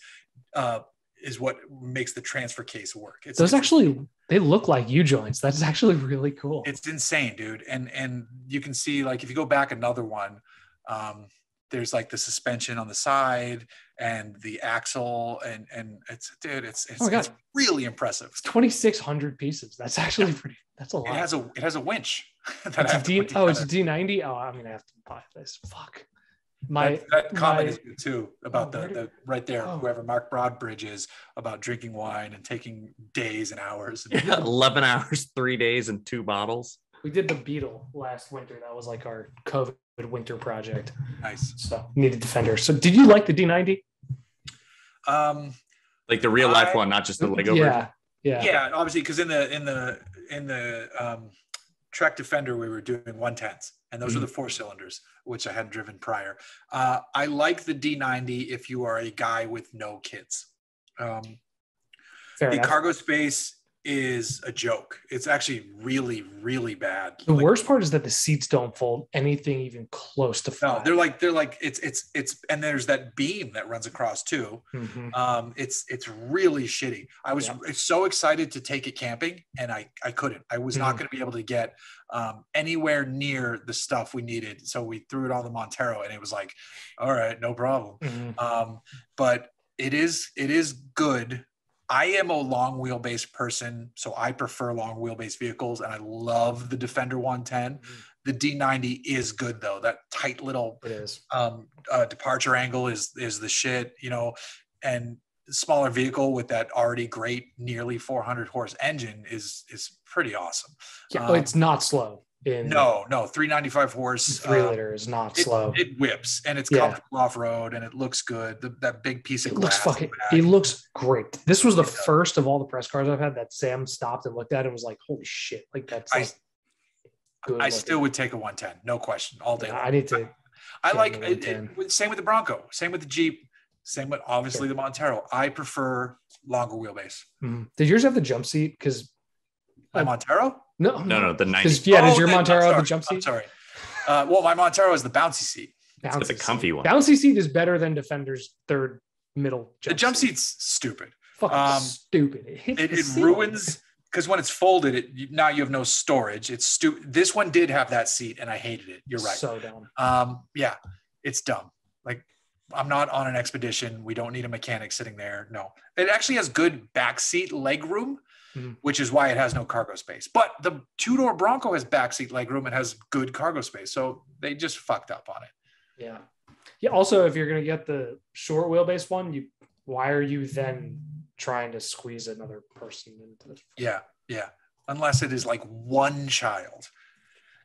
uh, is what makes the transfer case work. It's, Those it's- actually they look like U joints. That's actually really cool. it's insane dude. And and you can see like if you go back another one um there's like the suspension on the side and the axle and and it's dude it's it's, Oh it's really impressive It's 2,600 pieces. That's actually pretty. That's a lot it lot. has a it has a winch (laughs) that It's a have to D, put oh, it's a together. D90. Oh, I'm gonna have to buy this. Fuck. My that, that comment my- is good too about Oh, the, did- the right there Oh. whoever mark broadbridge is about drinking wine and taking days and hours and, (laughs) Yeah, 11 hours, three days, and two bottles. we did the Beetle last winter. That was like our COVID winter project. nice So needed defender. So did you like the D90? Um Like the real life I- one, not just the Lego version. Yeah. Yeah. yeah obviously because in the in the in the um trek defender we were doing 110s and those were Mm-hmm. the four cylinders which i hadn't driven prior uh i like the d90 if you are a guy with no kids um Fair the enough. cargo space is a joke it's actually really really bad the Like, worst part is that the seats don't fold anything even close to no they're like they're like it's it's it's and there's that beam that runs across too Mhm. um it's it's really shitty i was Yeah. so excited to take it camping and i i couldn't i was not Mhm. going to be able to get um anywhere near the stuff we needed so we threw it on the montero and it was like all right no problem Mhm. um but it is it is good i am a long wheelbase person so i prefer long wheelbase vehicles and i love the defender 110 Mhm. the d90 is good though that tight little um, uh, departure angle is is the shit, you know, and smaller vehicle with that already great nearly 400 horse engine is is pretty awesome. Yeah, Um, it's not slow. In No, no, 395 horse. three uh, liter is not it, slow. it whips and it's Yeah. comfortable off road and it looks good. The, that big piece of It looks fucking. It looks great. This was the does. first of all the press cars I've had that Sam stopped and looked at and was like, "Holy shit!" Like that's I- like, good. I looking. still would take a 110, no question, all day. Yeah, long. I need to. I get like it, it- same with the Bronco, same with the Jeep, same with obviously the Montero. I prefer longer wheelbase. Mhm. Did yours have the jump seat? Because My Um, Montero? no, No, no, the 90. 'Cause, yeah, Oh, does your the- Montero have the sorry, jump I'm seat? sorry. Uh, well, my Montero is the bouncy seat. It's got the Bouncy comfy seat. one. Bouncy seat is better than Defender's third middle. the jump seat's stupid. Fucking um, stupid. It It, it ruins because when it's folded, it now you have no storage. It's stupid. This one did have that seat, and I hated it. You're right. So dumb. um, yeah, it's dumb. Like I'm not on an expedition. We don't need a mechanic sitting there. No, it actually has good back seat leg room, Mhm. which is why it has no cargo space. But the two door Bronco has backseat leg room and has good cargo space. So they just fucked up on it. Yeah. Yeah. Also, if you're gonna get the short wheelbase one, you why are you then trying to squeeze another person into the Yeah, yeah. Unless it is like one child,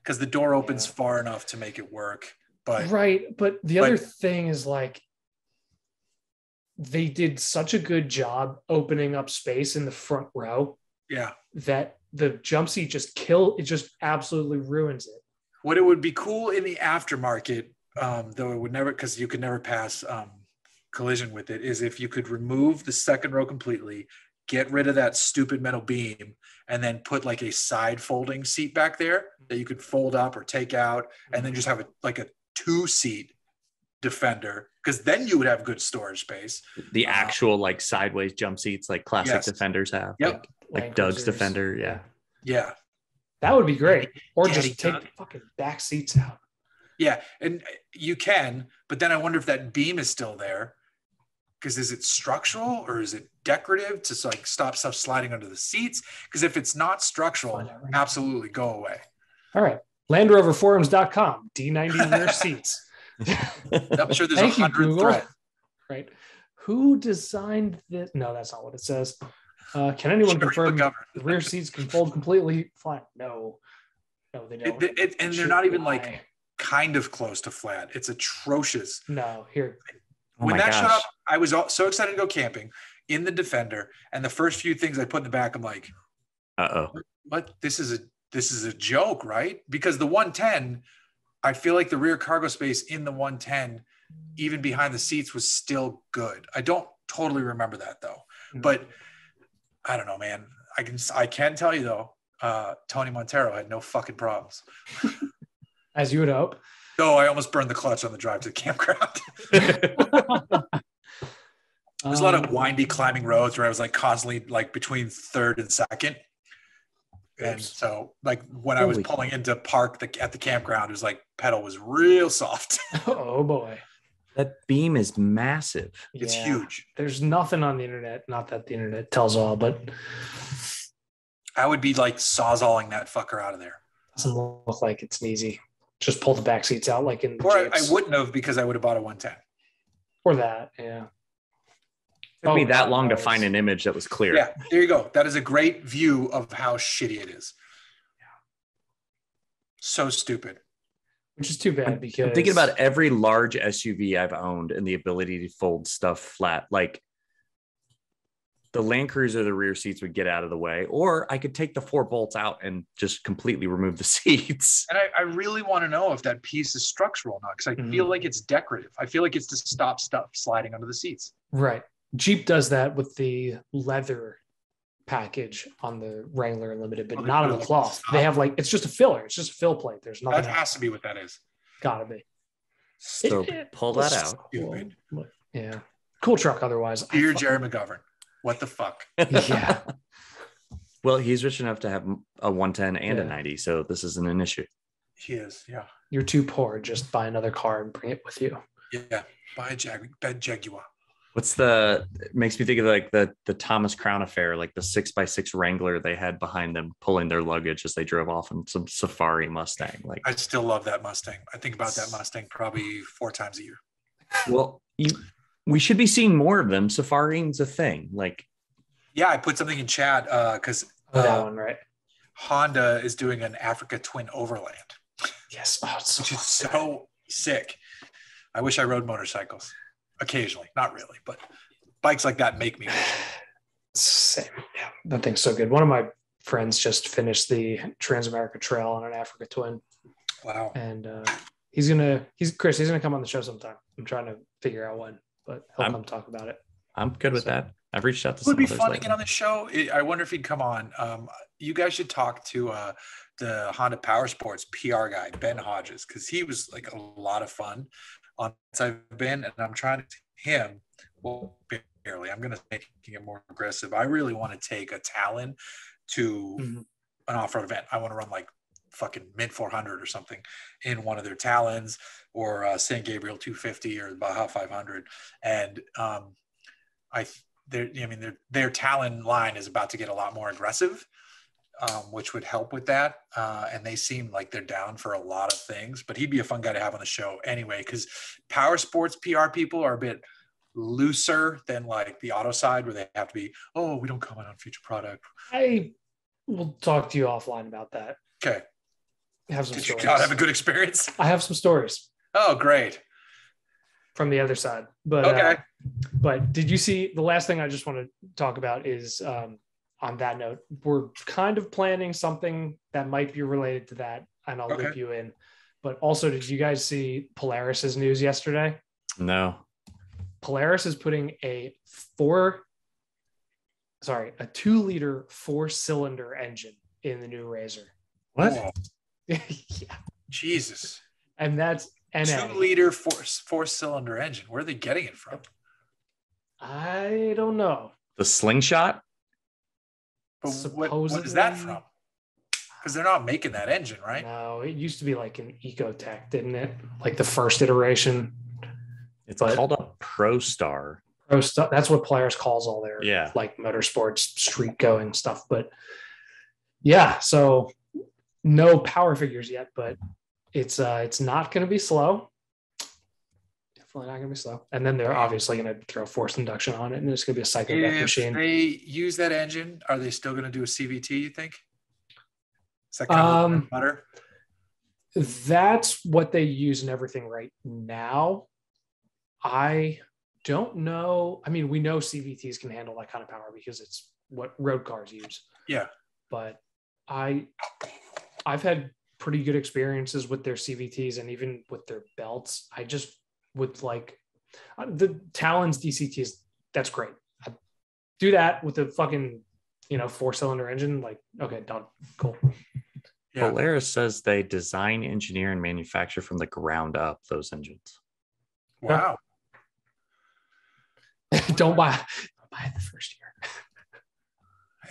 because the door opens Yeah. far enough to make it work. But right? But the but- other thing is like they did such a good job opening up space in the front row yeah, that the jump seat just kill it just absolutely ruins it. what it would be cool in the aftermarket, um, though it would never, because you could never pass um, collision with it, is if you could remove the second row completely, get rid of that stupid metal beam, and then put like a side folding seat back there that you could fold up or take out, and then just have a like a two seat defender, because then you would have good storage space. The Uh, actual like sideways jump seats, like classic Yes. defenders have. Yep. Like, like Land Doug's Cruisers. defender. Yeah. Yeah, That would be great. Or Daddy just take Doug. the fucking back seats out. Yeah, and you can, but then I wonder if that beam is still there. Because is it structural or is it decorative to like stop stuff sliding under the seats? Because if it's not structural, right absolutely go away. All right. LandRoverForums.com, D90 rear seats. (laughs) I'm sure there's a hundred Google. thread. Right. Who designed this? No, that's not what it says. Uh, can anyone Sure, confirm the rear seats can fold completely flat? No. No, they don't. It- it- and they're not even like kind of close to flat. It's atrocious. No, here. Oh when my that showed up, I was all, so excited to go camping in the Defender, and the first few things I put in the back, I'm like, Uh oh. what this is a this is a joke, right? Because the 110, I feel like the rear cargo space in the 110, even behind the seats, was still good. I don't totally remember that though, Mhm. but I don't know, man. I can I can tell you though, uh, Tony Montero had no fucking problems. (laughs) As you would hope. Though I almost burned the clutch on the drive to the campground. (laughs) There's a lot of Um, windy climbing roads where I was like constantly like between third and second. And so like when I was pulling into park the, at the campground, it was like pedal was real soft. (laughs) (laughs) oh boy. That beam is massive. it's Yeah. huge. There's nothing on the internet. Not that the internet tells all, but I would be like sawzalling that fucker out of there. doesn't look like it's an easy. Just pull the back seats out like in the Or I, I wouldn't have because I would have bought a 110. or that. Yeah. Took me Oh, that long to find an image that was clear. Yeah, there you go. That is a great view of how shitty it is. Yeah. So stupid. Which is too bad I'm, because I'm thinking about every large SUV I've owned and the ability to fold stuff flat. Like the Land Cruiser, the rear seats would get out of the way, or I could take the four bolts out and just completely remove the (laughs) seats. And I, I really want to know if that piece is structural or not because I Mhm. feel like it's decorative. I feel like it's to stop stuff sliding under the seats. right. Jeep does that with the leather package on the Wrangler Limited, but Oh, not on the cloth. this They have like it's just a filler. It's just a fill plate. There's nothing. That else. has to be what that is. Gotta be. So It- it- pull that out. Stupid. cool. Yeah. Cool truck otherwise. I Dear fuck- Gerry McGovern, what the fuck? (laughs) Yeah. (laughs) Well, he's rich enough to have a 110 and a 90, so this isn't an issue. He is. Yeah. You're too poor. Just buy another car and bring it with you. Yeah. Buy a Jag, bed Jaguar. What's the it makes me think of like the the Thomas Crown affair, like the six by six Wrangler they had behind them pulling their luggage as they drove off in some safari Mustang. Like, I still love that Mustang. I think about that Mustang probably four times a year. well, you we should be seeing more of them. Safari's a thing. Like, Yeah, I put something in chat because Oh, that Uh, one, right? Honda is doing an Africa Twin Overland, Yes. Oh, it's so which is so sick. I wish I rode motorcycles occasionally, not really, but bikes like that make me. wish. Same. Yeah, that thing's so good. One of my friends just finished the Transamerica Trail on an Africa Twin, Wow. and uh, he's gonna he's Chris. He's gonna come on the show sometime. I'm trying to figure out when, but he'll I'm- come talk about it. I'm good with So- that. I've reached out to It some would be others fun to get on the show. I- I wonder if he'd come on. Um, you guys should talk to uh, the Honda Power Sports PR guy, Ben Hodges, because he was like a lot of fun on I've been, and I'm trying to him. Well, barely. I'm going to make it more aggressive. I really want to take a Talon to Mhm. an off-road event. I want to run like fucking Mint 400 or something in one of their Talons or uh, San Gabriel 250 or Baja 500, and um, I their I mean their their Talon line is about to get a lot more aggressive, um, which would help with that. Uh, and they seem like they're down for a lot of things. But he'd be a fun guy to have on the show anyway, because power sports PR people are a bit looser than like the auto side, where they have to be. Oh, we don't comment on future product. I will talk to you offline about that. Okay, Have some did you not have a good experience? I have some stories Oh, great. from the other side, but uh, Okay. but did you see the last thing I just want to talk about is um, on that note, we're kind of planning something that might be related to that, and I'll Okay. loop you in. But also, did you guys see Polaris's news yesterday? No. Polaris is putting a four, sorry, a two liter four cylinder engine in the new RZR. What? (laughs) Yeah, Jesus. and that's NA. Two liter four four cylinder engine. Where are they getting it from? I don't know. The slingshot? But what, what is that Supposedly- from? Because they're not making that engine, right? No, it used to be like an Ecotec, didn't it? Like the first iteration. It's But- called a Pro Star. Pro stuff. That's what Polaris calls all their Yeah. like motorsports street going stuff. But yeah, so no power figures yet, but it's uh it's not gonna be slow. Definitely not gonna be slow. And then they're obviously gonna throw forced induction on it, and it's gonna be a cycle If machine. they use that engine, are they still going to do a CVT? You think? Is that kind of Um, the butter? That's what they use in everything right now. I don't know. I mean, we know CVTs can handle that kind of power because it's what road cars use. Yeah. But I I've had pretty good experiences with their CVTs and even with their belts. I just would like uh, the Talons DCTs. That's great. I do that with a fucking you know four cylinder engine. Like okay, done. Cool. Yeah. Polaris says they design, engineer, and manufacture from the ground up those engines. Wow. (laughs) don't buy don't buy it the first year.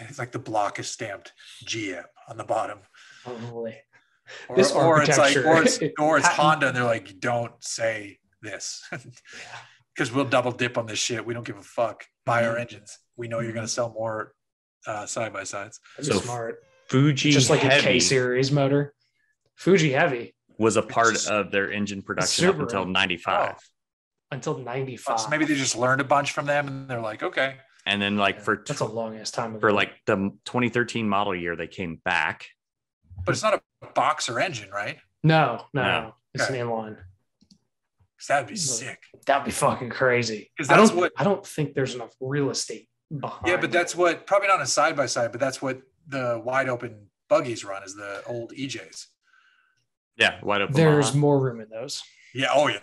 It's like the block is stamped GM on the bottom. Probably. Or, This or it's like, or it's, or it's (laughs) Honda, and they're like, don't say this (laughs) because we'll double dip on this shit. We don't give a fuck. Buy Mm-hmm. our engines. We know you're going to sell more uh, side by sides. That'd So smart. Fuji Just like a Heavy K series motor. Fuji Heavy was a part It's- of their engine production up until 95. until 95. So maybe they just learned a bunch from them, and they're like, okay, And then like for That's a long ass time ago. for like the 2013 model year, they came back. but it's not a boxer engine, right? no, no, No. no. It's Okay. an inline. 'Cause that'd be sick. That'd be fucking crazy. 'Cause I that's don't, what- I don't think there's enough real estate behind. Yeah, but that's what probably not a side by side, but that's what the wide open buggies run is the old EJs. Yeah, wide open. there's Baja. more room in those. Yeah. Oh yeah.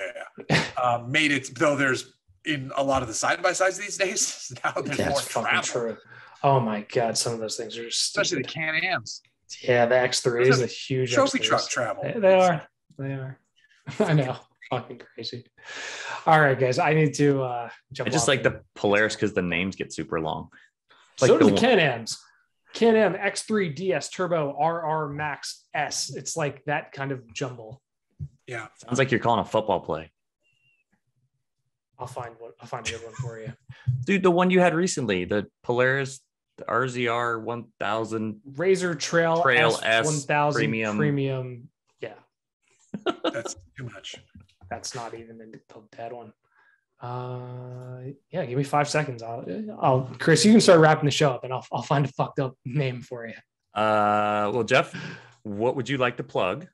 yeah. (laughs) um, made it though. There's in a lot of the side by sides these days. (laughs) Now there's That's more fucking travel, true. Oh my god, some of those things are just especially the Can Am's. yeah. The X3 is are a huge Trophy X3s. truck travel. They, they are. They are. (laughs) I know. Fucking crazy. All right, guys. I need to uh jump. I just like here. the Polaris because the names get super long. so like do the the one- Can-Ams. Can-Am X3 DS Turbo RR Max S. It's like that kind of jumble. Yeah. Sounds like you're calling a football play. I'll find one. I'll find a good one for you. (laughs) Dude, the one you had recently, the Polaris the RZR 1000. RZR Trail, Trail S, S 1000 premium. premium. Yeah, That's too much. That's not even the, the dead one. Uh, yeah, give me five seconds. I'll, I'll, Chris, you can start wrapping the show up, and I'll, I'll find a fucked up name for you. Uh, well, Jeff, what would you like to plug?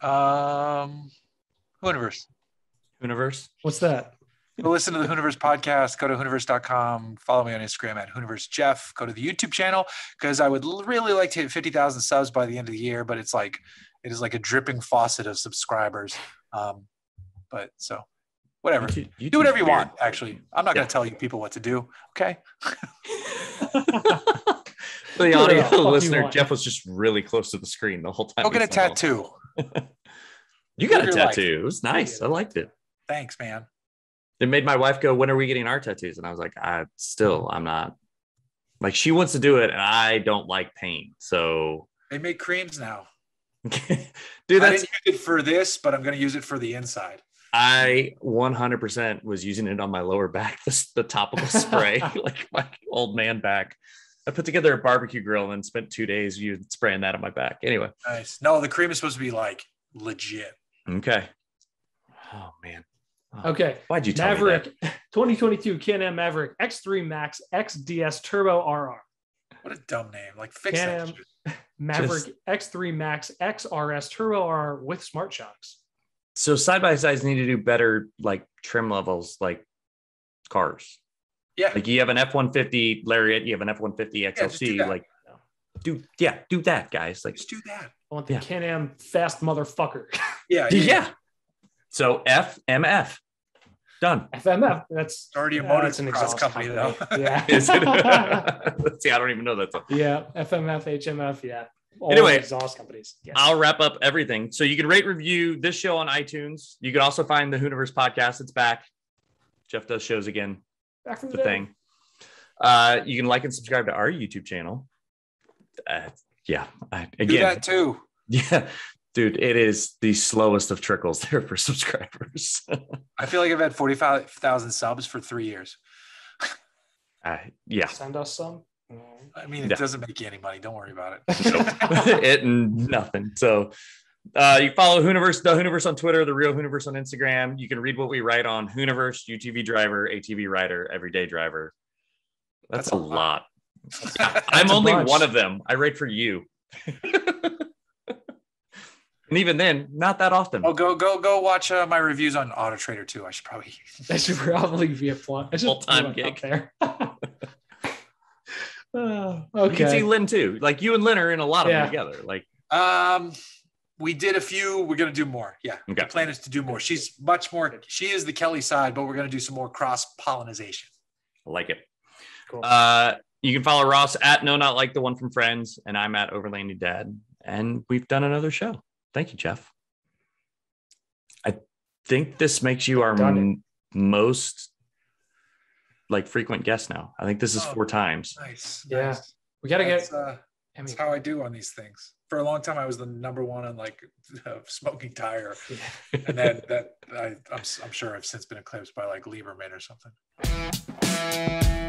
Um, Hooniverse. Universe? What's that? Go listen to the Hooniverse podcast. Go to hooniverse.com. Follow me on Instagram at Hooniverse Jeff. Go to the YouTube channel because I would really like to hit 50,000 subs by the end of the year, but it's like, it is like a dripping faucet of subscribers. Um, but so whatever. YouTube- Do whatever you want, actually. I'm not going to tell you people what to do. Okay. (laughs) weird. For the Do audio the listener. Jeff was just really close to the screen the whole time. Go we get a tattoo. (laughs) You got a Live life. tattoo. It was nice. I liked it. Thanks, man. It made my wife go, When are we getting our tattoos? And I was like, I still, I'm not. Like, she wants to do it, and I don't like pain. So, They make creams now. (laughs) dude, I that's didn't use it for this, but I'm going to use it for the inside. I 100% was using it on my lower back, (laughs) the, the topical spray, (laughs) like my old man back. I put together a barbecue grill and spent two days using spraying that on my back. Anyway, Nice. No, the cream is supposed to be like legit. okay. Oh man, Oh, Okay. why'd you tell me Maverick (laughs) 2022 Can-Am Maverick X3 Max XDS Turbo RR. What a dumb name. Like, fix that. Can-Am. shit. Maverick X3 Max XRS Turbo RR with smart shocks. So side by sides need to do better, like trim levels, like cars. Yeah. Like you have an F one fifty Lariat, you have an F one fifty just do XLC. like, do yeah, do that, guys. Like, Just do that. I want the Yeah. Can-Am fast motherfucker. Yeah. (laughs) yeah. So FMF done. FMF. That's It's already a uh, that's an motocross exhaust company, though. Yeah. (laughs) Is it? Let's (laughs) see. I don't even know that. yeah. FMF, HMF. Yeah. All Anyway, exhaust companies. Yes. I'll wrap up everything. So you can rate review this show on iTunes. You can also find the Hooniverse podcast. It's back. Jeff does shows again. Back from The dead. thing. Uh, you can like and subscribe to our YouTube channel. Uh, yeah. I, Do again, that too. (laughs) yeah, dude, it is the slowest of trickles (laughs) there for subscribers. (laughs) I feel like I've had 45,000 subs for three years. uh, yeah. Send us some. I mean, it Yeah. doesn't make you any money. Don't worry about it. (laughs) (laughs) it and nothing. So uh, you follow Hooniverse, the Hooniverse on Twitter, the real Hooniverse on Instagram. You can read what we write on Hooniverse, UTV driver, ATV rider, everyday driver. That's, (laughs) That's a a lot. That's I'm only bunch. one of them. I write for you. and even then, not that often. Oh, go go go watch uh, my reviews on Auto Trader too. I should probably. That should probably be a plug. I should Full-time it up gig. there. Uh, You can see. Lynn too. Like you and Lynn are in a lot of Yeah. them together. Like Um, we did a few. We're gonna do more. Yeah. Okay. The plan is to do more. She's much more. She is the Kelley side, but we're gonna do some more cross pollination. I like it. Cool. Uh, you can follow Ross at no not like the one from Friends, and I'm at Overlanding Dad. And we've done another show. Thank you, Jeff. I think this makes you our m- most like frequent guest now. I think this is Oh. four times. Nice. Yeah. nice. we gotta get. uh, I that's how I do on these things. For a long time, I was the number one on like (laughs) smoking tire, yeah. and then that I, I'm, I'm sure I've since been eclipsed by like Lieberman or something.